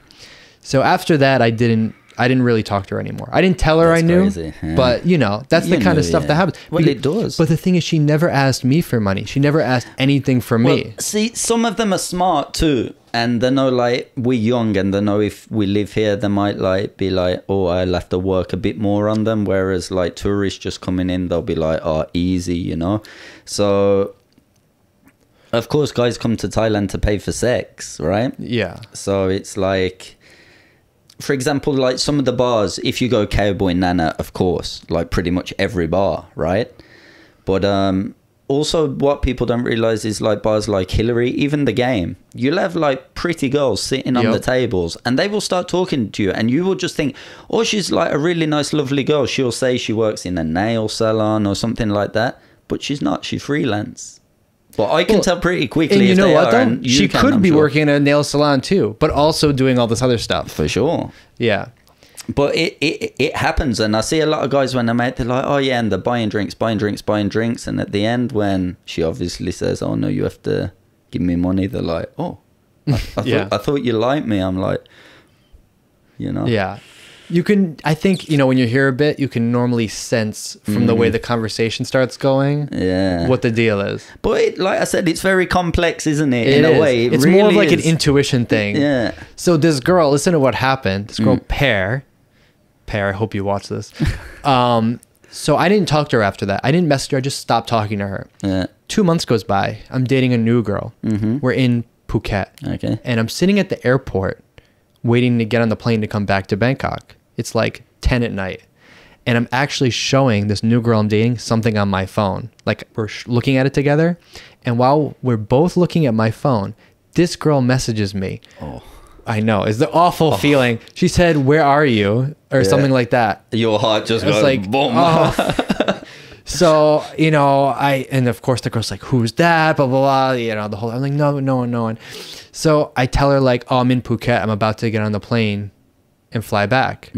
So after that, I didn't. I didn't really talk to her anymore. I didn't tell her That's I knew, crazy, yeah. but you know that's the You kind of knew, stuff that happens. Well, Be- it does. But the thing is, she never asked me for money. She never asked anything from Well, me. see, some of them are smart too, and they know like we're young, and they know if we live here, they might like be like, "Oh, I'll have to work a bit more on them." Whereas like tourists just coming in, they'll be like, "Oh, easy," you know. So, of course, guys come to Thailand to pay for sex, right? Yeah. So it's like, for example, like some of the bars, if you go Cowboy Nana, of course, like pretty much every bar, right? But um, also, what people don't realize is like bars like Hillary, even the game, you'll have like pretty girls sitting on the tables and they will start talking to you, and you will just think, oh, she's like a really nice, lovely girl. She'll say she works in a nail salon or something like that, but she's not, she's freelance. But I can Well, tell pretty quickly And you if know they what are, though? She can, could I'm be sure. working in a nail salon too, but also doing all this other stuff. for sure. Yeah. But it, it it happens, and I see a lot of guys when I'm out, they're like, "Oh yeah," and they're buying drinks, buying drinks, buying drinks, and at the end, when she obviously says, "Oh no, you have to give me money," they're like, "Oh, I, I Yeah. thought I thought you liked me." I'm like, you know, Yeah. You can I think, you know, when you hear a bit, you can normally sense from the way the conversation starts going Mm-hmm. yeah. what the deal is. But it, like I said, it's very complex, isn't it? It In is. a way, it it's more of really like an intuition thing. Yeah. So this girl, listen to what happened. This girl, Mm. Pear, Pear, I hope you watch this. um, so I didn't talk to her after that. I didn't message her. I just stopped talking to her. Yeah. Two months goes by. I'm dating a new girl. Mm-hmm. We're in Phuket. Okay. and I'm sitting at the airport waiting to get on the plane to come back to Bangkok. It's like 10 at night. And I'm actually showing this new girl I'm dating something on my phone. Like we're sh- looking at it together. And while we're both looking at my phone, this girl messages me. Oh. I know. It's the awful oh. feeling. She said, "Where are you?" or Oh. Yeah. something like that. Your heart just goes like, boom. oh. so you know, I and of course the girl's like, "Who's that?" Blah blah blah. You know, the whole. I'm like, no, no one, no one. So I tell her like, "Oh, I'm in Phuket. I'm about to get on the plane and fly back."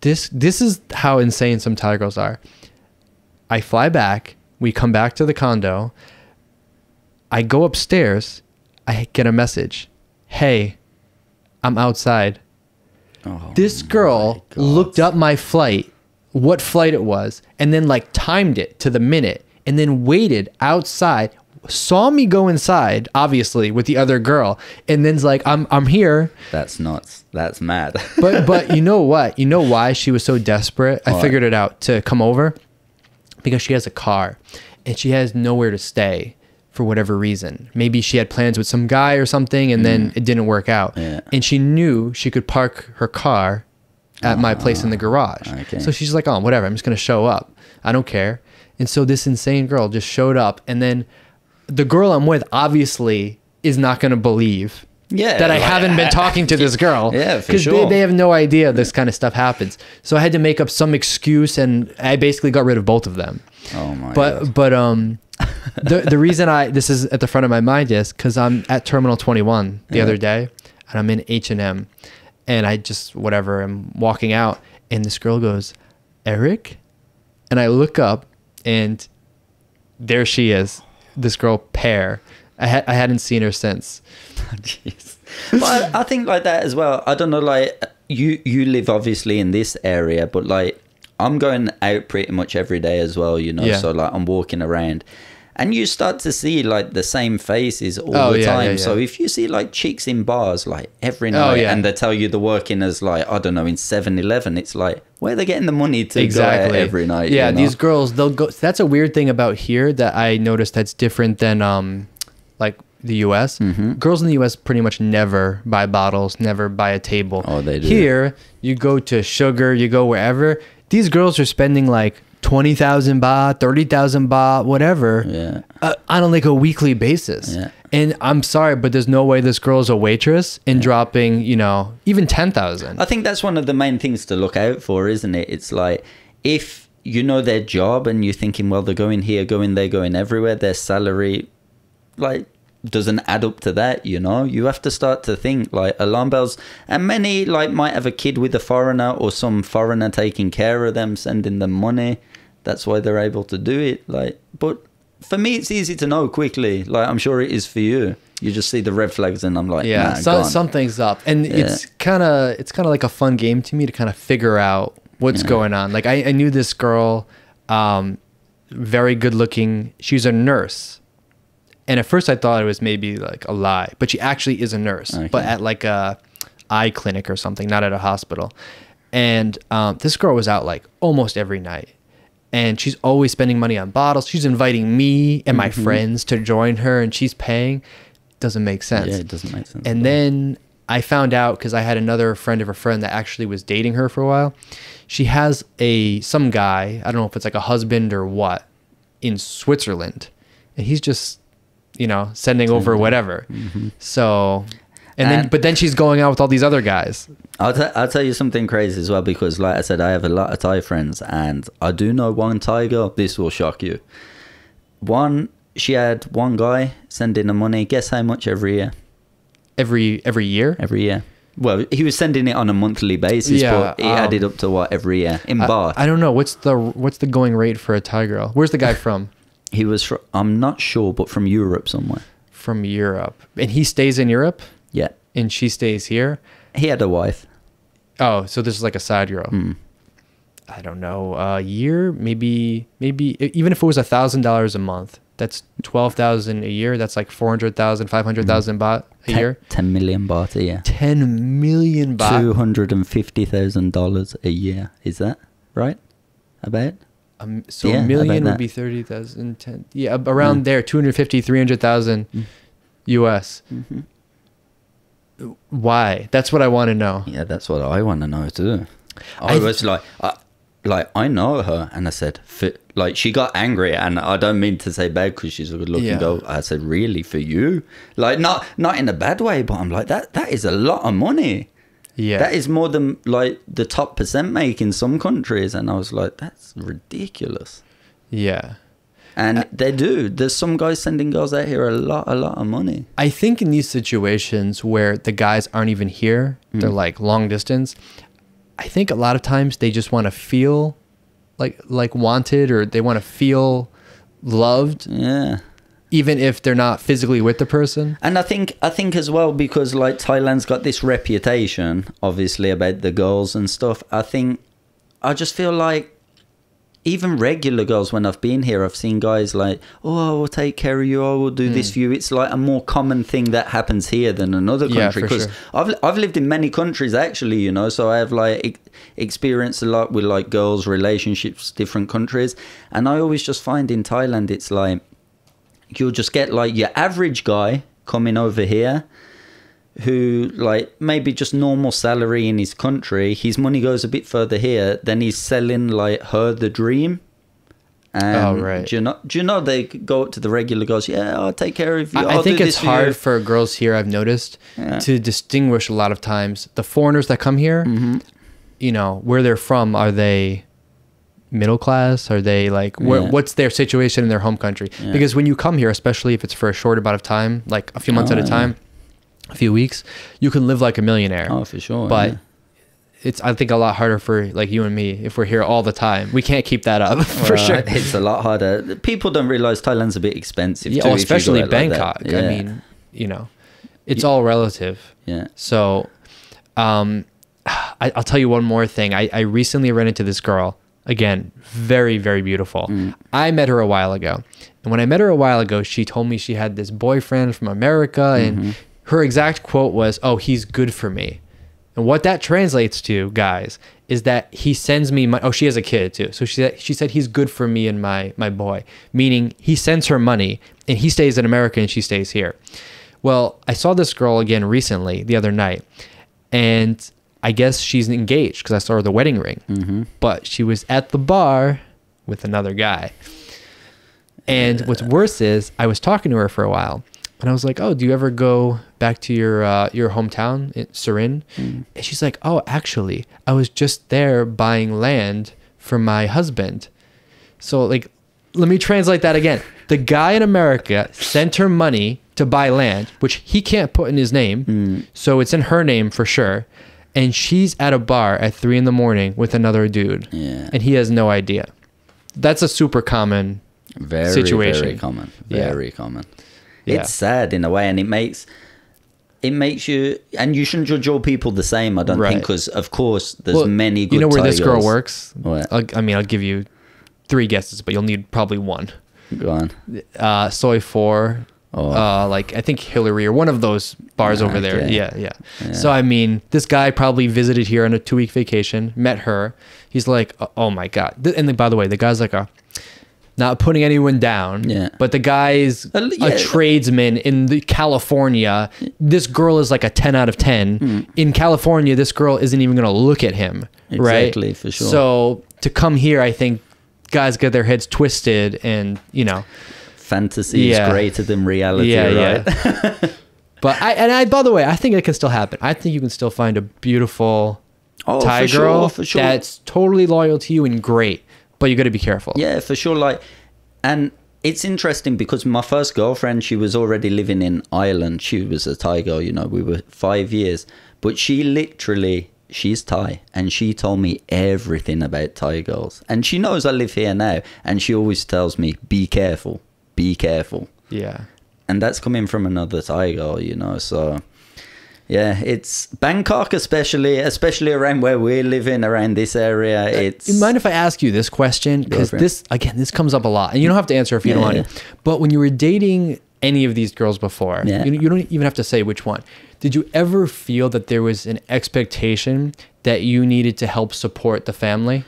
This this is how insane some Thai girls are. I fly back. We come back to the condo. I go upstairs. I get a message. Hey, I'm outside. Oh, This girl looked up my flight, what flight it was, and then like timed it to the minute, and then waited outside, saw me go inside, obviously with the other girl, and then's like, "I'm I'm here." That's nuts. That's mad. But but you know what? You know why she was so desperate? I figured it out to come over because she has a car, and she has nowhere to stay for whatever reason. Maybe she had plans with some guy or something, and then it didn't work out. Mm. Yeah. And she knew she could park her car at my place in the garage. Ah, okay. So she's like, "Oh, whatever. I'm just gonna show up. I don't care." And so this insane girl just showed up, and then the girl I'm with obviously is not gonna believe Yeah, that I haven't been talking to this girl. Yeah, for because sure. they, they have no idea this kind of stuff happens. So I had to make up some excuse, and I basically got rid of both of them. oh my But God. but um, the the reason I this is at the front of my mind is because I'm at Terminal 21 the Yeah. other day, and I'm in H and M, and I just whatever I'm walking out, and this girl goes, Eric, and I look up, and there she is, this girl Pear. I had I hadn't seen her since. Jeez. But I, I think like that as well. I don't know, like you you live obviously in this area, but like I'm going out pretty much every day as well. You know, Yeah. so like I'm walking around. And you start to see like the same faces all Oh, the yeah, time. yeah, So if you see like chicks in bars like every Oh, night yeah. and they tell you they're working as like, I don't know, in 7 Eleven, it's like, where are they getting the money to exactly every night? Yeah, you know? these girls they'll go. That's a weird thing about here that I noticed that's different than um, like the U.S. Mm-hmm. Girls in the U.S. pretty much never buy bottles, never buy a table. Oh, they do. Here, you go to Sugar, you go wherever. These girls are spending like twenty thousand baht, thirty thousand baht, whatever, Yeah. uh, on like a weekly basis. Yeah. And I'm sorry, but there's no way this girl's a waitress and dropping, you know, even ten thousand. I think that's one of the main things to look out for, isn't it? It's like if you know their job and you're thinking, well, they're going here, going there, going everywhere, their salary, like, doesn't add up to that, you know? You have to start to think, like, alarm bells. And many, like, might have a kid with a foreigner or some foreigner taking care of them, sending them money. That's why they're able to do it. Like, but for me, it's easy to know quickly. Like, I'm sure it is for you. You just see the red flags, and I'm like, yeah nah, so, something's up and it's kind of it's kind of like a fun game to me to kind of figure out what's Yeah. going on like I, I knew this girl um very good looking she's a nurse and at first i thought it was maybe like a lie but she actually is a nurse Okay. but at like a eye clinic or something not at a hospital and um, this girl was out like almost every night and she's always spending money on bottles she's inviting me and my friends to join her and she's paying doesn't make sense Yeah, it doesn't make sense. and then I found out because I had another friend of a friend that actually was dating her for a while. She has a some guy, I don't know if it's like a husband or what, in Switzerland. And he's just, you know, sending over whatever. So and then but then she's going out with all these other guys. I'll, t- I'll tell you something crazy as well because, like I said, I have a lot of Thai friends, and I do know one Thai girl. This will shock you. One, she had one guy sending her money. Guess how much every year? Every every year. Every year. Well, he was sending it on a monthly basis, Yeah, but he um, added up to what every year in I, baht. I don't know what's the what's the going rate for a Thai girl. Where's the guy from? He was, fr- I'm not sure, but from Europe somewhere. from Europe. And he stays in Europe Yeah, and she stays here. he had a wife. Oh, so this is like a side girl. Mm. I don't know, a year, maybe, maybe even if it was a thousand dollars a month, that's twelve thousand a year. That's like 400,000, 500,000 baht a. Ten- year. 10 million baht a year. Ten million baht. Two hundred and fifty thousand dollars a year. Is that right? About? Um, so Yeah, a million would that. be 30,000, 10, yeah, around Mm. there, 250, 300,000 Mm. US. hmm Why? That's what I want to know. Yeah, that's what I want to know too. I, I- was like, I, like I know her, and I said, like she got angry, and I don't mean to say bad because she's a good looking Yeah. girl. I said, really for you, like not not in a bad way, but I'm like that that is a lot of money. Yeah. That is more than like the top percent make in some countries, and I was like, that's ridiculous. yeah. And uh, they do. There's some guys sending girls out here a lot, a lot of money. I think in these situations where the guys aren't even here, they're mm. like long distance. I think a lot of times they just want to feel like like wanted or they want to feel loved Yeah. Even if they're not physically with the person. And I think I think as well because like Thailand's got this reputation, obviously about the girls and stuff. I think I just feel like even regular girls when I've been here, I've seen guys like, "Oh, I will take care of you. I will do hmm. this for you." It's like a more common thing that happens here than another country because sure. I've I've lived in many countries actually, you know, so I have like experienced a lot with like girls' relationships, different countries, and I always just find in Thailand it's like you'll just get like your average guy coming over here who like maybe just normal salary in his country his money goes a bit further here then he's selling like her the dream and Oh, right. do you know do you know they go up to the regular girls? yeah i'll take care of you I, I'll I think it's this for you." hard for girls here. I've noticed Yeah. to distinguish a lot of times the foreigners that come here. Mm-hmm. You know where they're from. Are they middle class? Are they like where, Yeah. what's their situation in their home country? Yeah. Because when you come here, especially if it's for a short amount of time, like a few months Oh, at a yeah. time, a few weeks, you can live like a millionaire. oh for sure but yeah. it's I think a lot harder for like you and me if we're here all the time. We can't keep that up for Well, sure. it's a lot harder people don't realize thailand's a bit expensive Yeah, too, oh, if you go especially out like. Bangkok. I mean, you know, it's all relative. yeah So, um, I, I'll tell you one more thing. I, I recently ran into this girl. Again, very, very beautiful. Mm. I met her a while ago. And when I met her a while ago, she told me she had this boyfriend from America. And Mm-hmm. her exact quote was, Oh, he's good for me. And what that translates to, guys, is that he sends me money. Oh, she has a kid too. So she said, she said he's good for me and my my boy, meaning he sends her money and he stays in America and she stays here. Well, I saw this girl again recently, the other night, and I guess she's engaged because I saw her the wedding ring. mm-hmm. But she was at the bar with another guy. And what's worse is I was talking to her for a while, and I was like, "Oh, do you ever go back to your uh, your hometown, in Surin?" And she's like, "Oh, actually, I was just there buying land for my husband." So, like, let me translate that again. The guy in America sent her money to buy land, which he can't put in his name, so it's in her name for sure. And she's at a bar at three in the morning with another dude, yeah. And he has no idea. That's a super common very situation. very common. Yeah. very common. Yeah. it's sad in a way and it makes it makes you and you shouldn't judge all people the same i don't think because of course there's Well, many good you know where this girl works? I mean i'll give you three guesses but you'll need probably one. Go on. Uh Soi 4 Oh. uh like i think hillary or one of those bars over there Okay. yeah, yeah so i mean this guy probably visited here on a two week vacation met her he's like oh, oh my god and by the way the guy's like a not putting anyone down Yeah. but the guy's Uh, a yeah. tradesman in the california this girl is like a 10 out of 10 Hmm. in california this girl isn't even gonna look at him right Exactly, for sure. so to come here i think guys get their heads twisted and you know fantasy Yeah. is greater than reality yeah, right yeah. but I and I by the way, I think it can still happen. I think you can still find a beautiful oh Thai for girl sure for sure that's totally loyal to you and great, but you got to be careful. yeah for sure like and it's interesting because my first girlfriend she was already living in ireland she was a thai girl you know we were five years but she literally she's thai and she told me everything about thai girls and she knows i live here now and she always tells me be careful be careful Yeah. and that's coming from another tiger, you know. So yeah, it's Bangkok, especially especially around where we're living, around this area. Uh, it's You mind if I ask you this question? Because this again, this comes up a lot, and you don't have to answer if you Yeah, don't want yeah. to. But when you were dating any of these girls before, Yeah. you, you don't even have to say which one. Did you ever feel that there was an expectation that you needed to help support the family?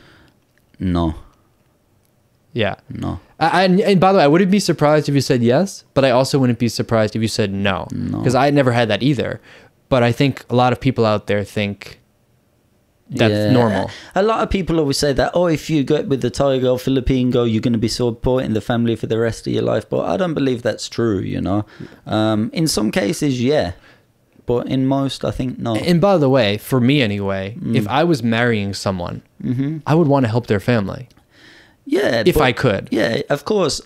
no, Yeah. no, and, and by the way, I wouldn't be surprised if you said yes, but I also wouldn't be surprised if you said no, No. because I never had that either. But I think a lot of people out there think that's Yeah. normal. A lot of people always say that, oh, if you go with the Thai girl, Philippine girl, you're going to be supporting the family for the rest of your life. But I don't believe that's true, you know. Um, in some cases, yeah. But in most, I think no. And by the way, for me anyway, Mm. if I was marrying someone, Mm-hmm. I would want to help their family yeah. if but- I could. Yeah, of course.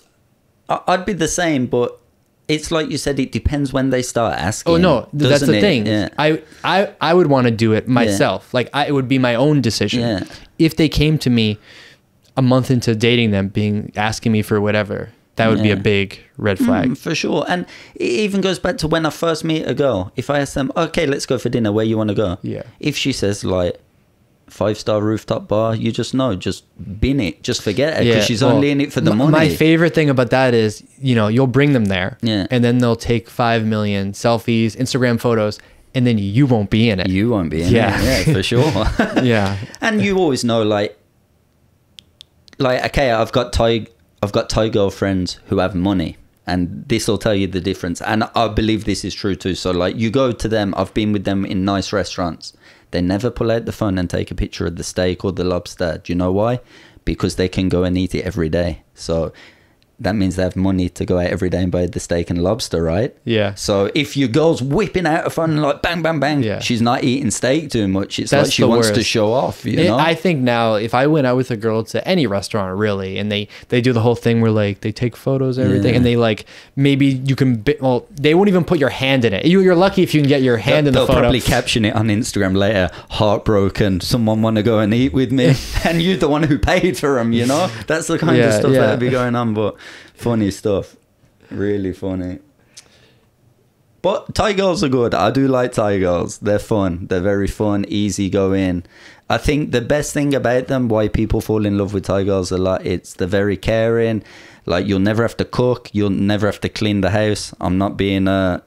I- I'd be the same, but it's like you said, it depends when they start asking. Oh no, that's the it? thing. Yeah. I, I I would want to do it myself. Like I, it would be my own decision. Yeah. If they came to me a month into dating them, being asking me for whatever, that would be a big red flag. Mm, for sure. And it even goes back to when I first meet a girl. If I ask them, okay, let's go for dinner, where you want to go? Yeah. If she says, like, five star rooftop bar, you just know, just bin it, just forget it, because she's well, only in it for the money. My favorite thing about that is, you know, you'll bring them there, Yeah. and then they'll take five million selfies, Instagram photos, and then you won't be in it. you won't be in Yeah. it. Yeah, for sure. yeah, and you always know like like okay i've got thai i've got thai girlfriends who have money and this will tell you the difference and i believe this is true too so like you go to them i've been with them in nice restaurants they never pull out the phone and take a picture of the steak or the lobster. Do you know why? Because they can go and eat it every day. So that means they have money to go out every day and buy the steak and lobster right yeah. so if your girl's whipping out a phone like bang bang bang Yeah. she's not eating steak too much it's That's like she wants to show off you It- know I think now, if I went out with a girl to any restaurant, really, and they they do the whole thing where like they take photos, and everything, Yeah. and they like maybe you can, bi- well, they won't even put your hand in it. You, you're lucky if you can get your hand in the They'll photo. probably caption it on Instagram later. Heartbroken. Someone want to go and eat with me, and you're the one who paid for them. You know, that's the kind of stuff yeah. that'd be going on. But funny stuff, really funny. But Thai girls are good. I do like Thai girls. They're fun. They're very fun, easy going. I think the best thing about them, why people fall in love with Thai girls a lot, it's they're very caring. Like you'll never have to cook. You'll never have to clean the house. I'm not being a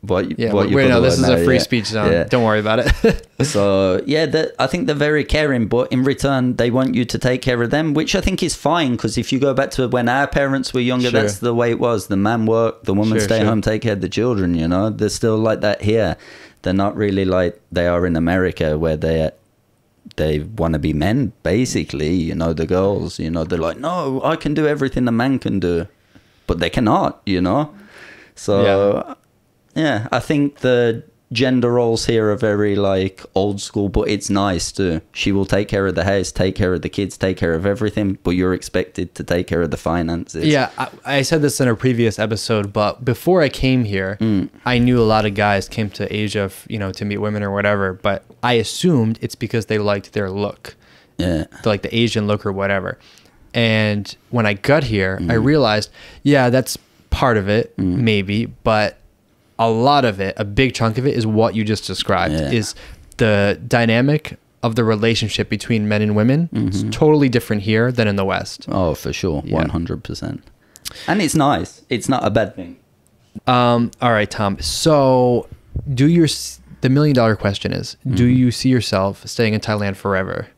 what yeah, what you wait, no, this is a free yeah. speech zone. Yeah. Don't worry about it. So yeah, the, I think they're very caring, but in return, they want you to take care of them, which I think is fine. Because if you go back to when our parents were younger, Sure. that's the way it was. The man worked, the woman Sure, stay sure. home, take care of the children. You know, they're still like that here. They're not really like they are in America, where they they want to be men. Basically, you know, the girls. You know, they're like, no, I can do everything a man can do, but they cannot. You know, so yeah, I think the gender roles here are very like old school, but it's nice too. She will take care of the house, take care of the kids, take care of everything, but you're expected to take care of the finances. yeah, I, I said this in a previous episode, but before I came here, Mm. I knew a lot of guys came to Asia, f- you know, to meet women or whatever. But I assumed it's because they liked their look. yeah, like the Asian look or whatever. And when I got here, I Mm. realized, yeah, that's part of it, maybe, but a lot of it, a big chunk of it, is what you just described. Yeah. Is the dynamic of the relationship between men and women It's totally different here than in the West. oh for sure, one hundred percent. And it's nice. It's not a bad thing. Um, all right, Tom. So, do your the million dollar question is: Do you see yourself staying in Thailand forever?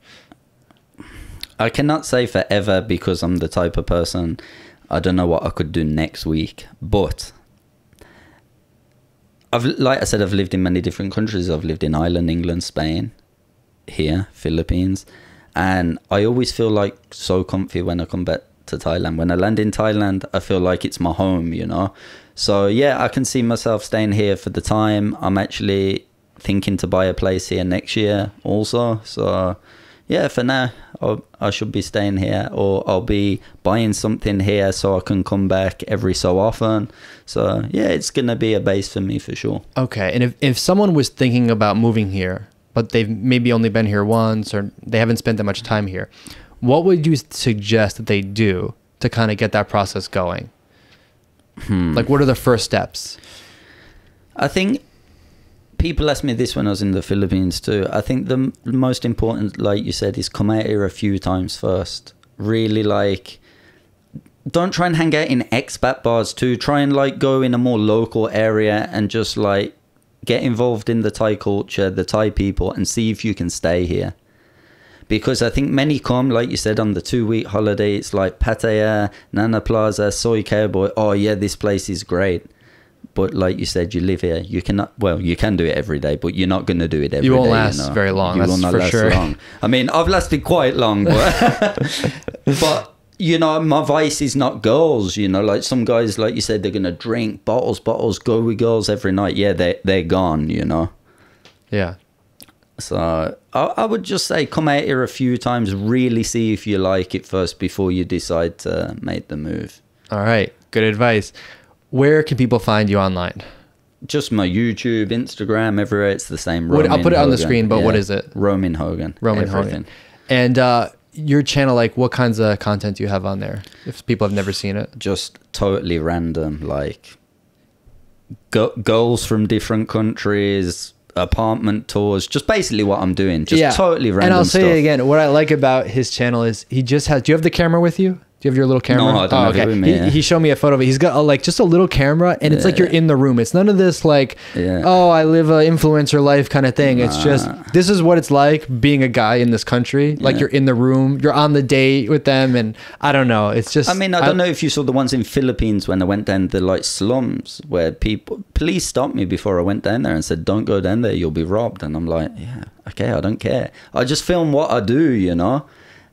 I cannot say forever because I'm the type of person I don't know what I could do next week, but I've like I said I've lived in many different countries. I've lived in Ireland, England, Spain, here, Philippines, and I always feel like so comfy when I come back to Thailand. When I land in Thailand, I feel like it's my home, you know. So yeah, I can see myself staying here for the time. I'm actually thinking to buy a place here next year also. So yeah, for now, I'll, I should be staying here, or I'll be buying something here so I can come back every so often. So yeah, it's gonna be a base for me for sure. Okay, and if, if someone was thinking about moving here, but they've maybe only been here once or they haven't spent that much time here, what would you suggest that they do to kind of get that process going? Hmm. Like, what are the first steps? I think people asked me this when I was in the Philippines too. I think the most important, like you said, is come out here a few times first. Really like. Don't try and hang out in expat bars too. Try and like go in a more local area and just like get involved in the Thai culture, the Thai people, and see if you can stay here. Because I think many come, like you said, on the two week holiday. It's like Pattaya, Nana Plaza, Soi Cowboy. Oh, yeah, this place is great. But like you said, you live here. You cannot. Well, you can do it every day, but you're not going to do it every day. You won't you last know? very long, You that's will not for last sure. long. I mean, I've lasted quite long, but but you know, my vice is not girls. You know, like some guys, like you said, they're going to drink bottles, bottles, go with girls every night. Yeah, they they're gone. You know. Yeah. So I, I would just say come out here a few times, really see if you like it first before you decide to make the move. All right. Good advice. Where can people find you online? Just my YouTube, Instagram, everywhere it's the same. What- I'll put it on the screen, but what is it? Roaming Hogan. Roaming everything. Hogan. And uh, your channel, like, what kinds of content do you have on there? If people have never seen it. Just totally random, like go- goals from different countries, apartment tours, just basically what I'm doing. Just totally random And I'll say stuff. it again. What I like about his channel is he just has. Do you have the camera with you? Do you have your little camera? No, I don't oh, have it with me, He, yeah. he showed me a photo of it. He's got a, like just a little camera, and it's like you're in the room. It's none of this like, Yeah. oh, I live an influencer life kind of thing. It's just this is what it's like being a guy in this country. Like you're in the room, you're on the date with them, and I don't know. It's just. I mean, I don't know if you saw the ones in Philippines when I went down the like slums where people police stopped me before I went down there and said, "Don't go down there, you'll be robbed." And I'm like, "Yeah, okay, I don't care. I just film what I do, you know."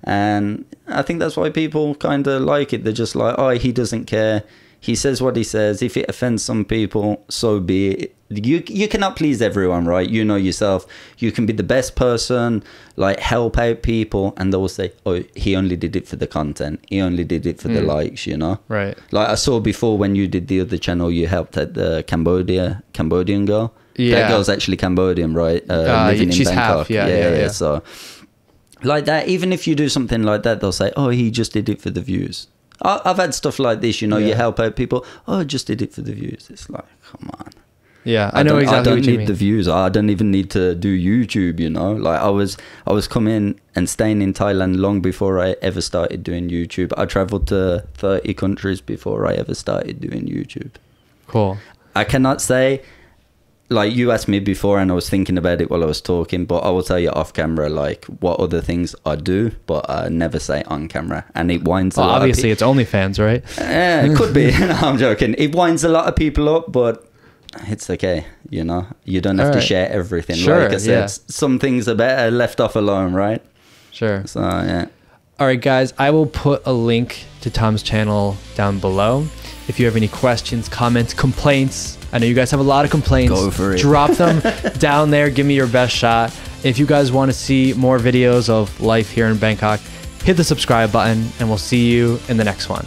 And I think that's why people kind of like it. They're just like, "Oh, he doesn't care. He says what he says. If it offends some people, so be it." You you cannot please everyone, right? You know yourself. You can be the best person, like help out people, and they'll say, "Oh, he only did it for the content. He only did it for the likes," you know. Right. Like I saw before when you did the other channel, you helped at the Cambodia Cambodian girl. Yeah. that girl's actually Cambodian, right? Uh, Uh, living in she's half, Bangkok. yeah, yeah, yeah. So, like that, even if you do something like that, they'll say, "Oh, he just did it for the views." I, I've had stuff like this, you know. You help out people. Oh, I just did it for the views. It's like, come on. Yeah, I know don't, exactly I don't need mean. the views. I don't even need to do YouTube. You know, like I was, I was coming and staying in Thailand long before I ever started doing YouTube. I traveled to thirty countries before I ever started doing YouTube. cool. I cannot say, like you asked me before, and I was thinking about it while I was talking. But I will tell you off camera, like what other things I do, but I never say on camera, and it winds. a Well, obviously, it's OnlyFans, right? yeah, it could be. no, I'm joking. It winds a lot of people up, but it's okay. You know, you don't have to share everything. Sure, like I said, yeah. some things are better left off alone, right? Sure. So yeah, All right, guys, I will put a link to Tom's channel down below. If you have any questions, comments, complaints, I know you guys have a lot of complaints. Go for it. Drop them down there. Give me your best shot. If you guys want to see more videos of life here in Bangkok, hit the subscribe button, and we'll see you in the next one.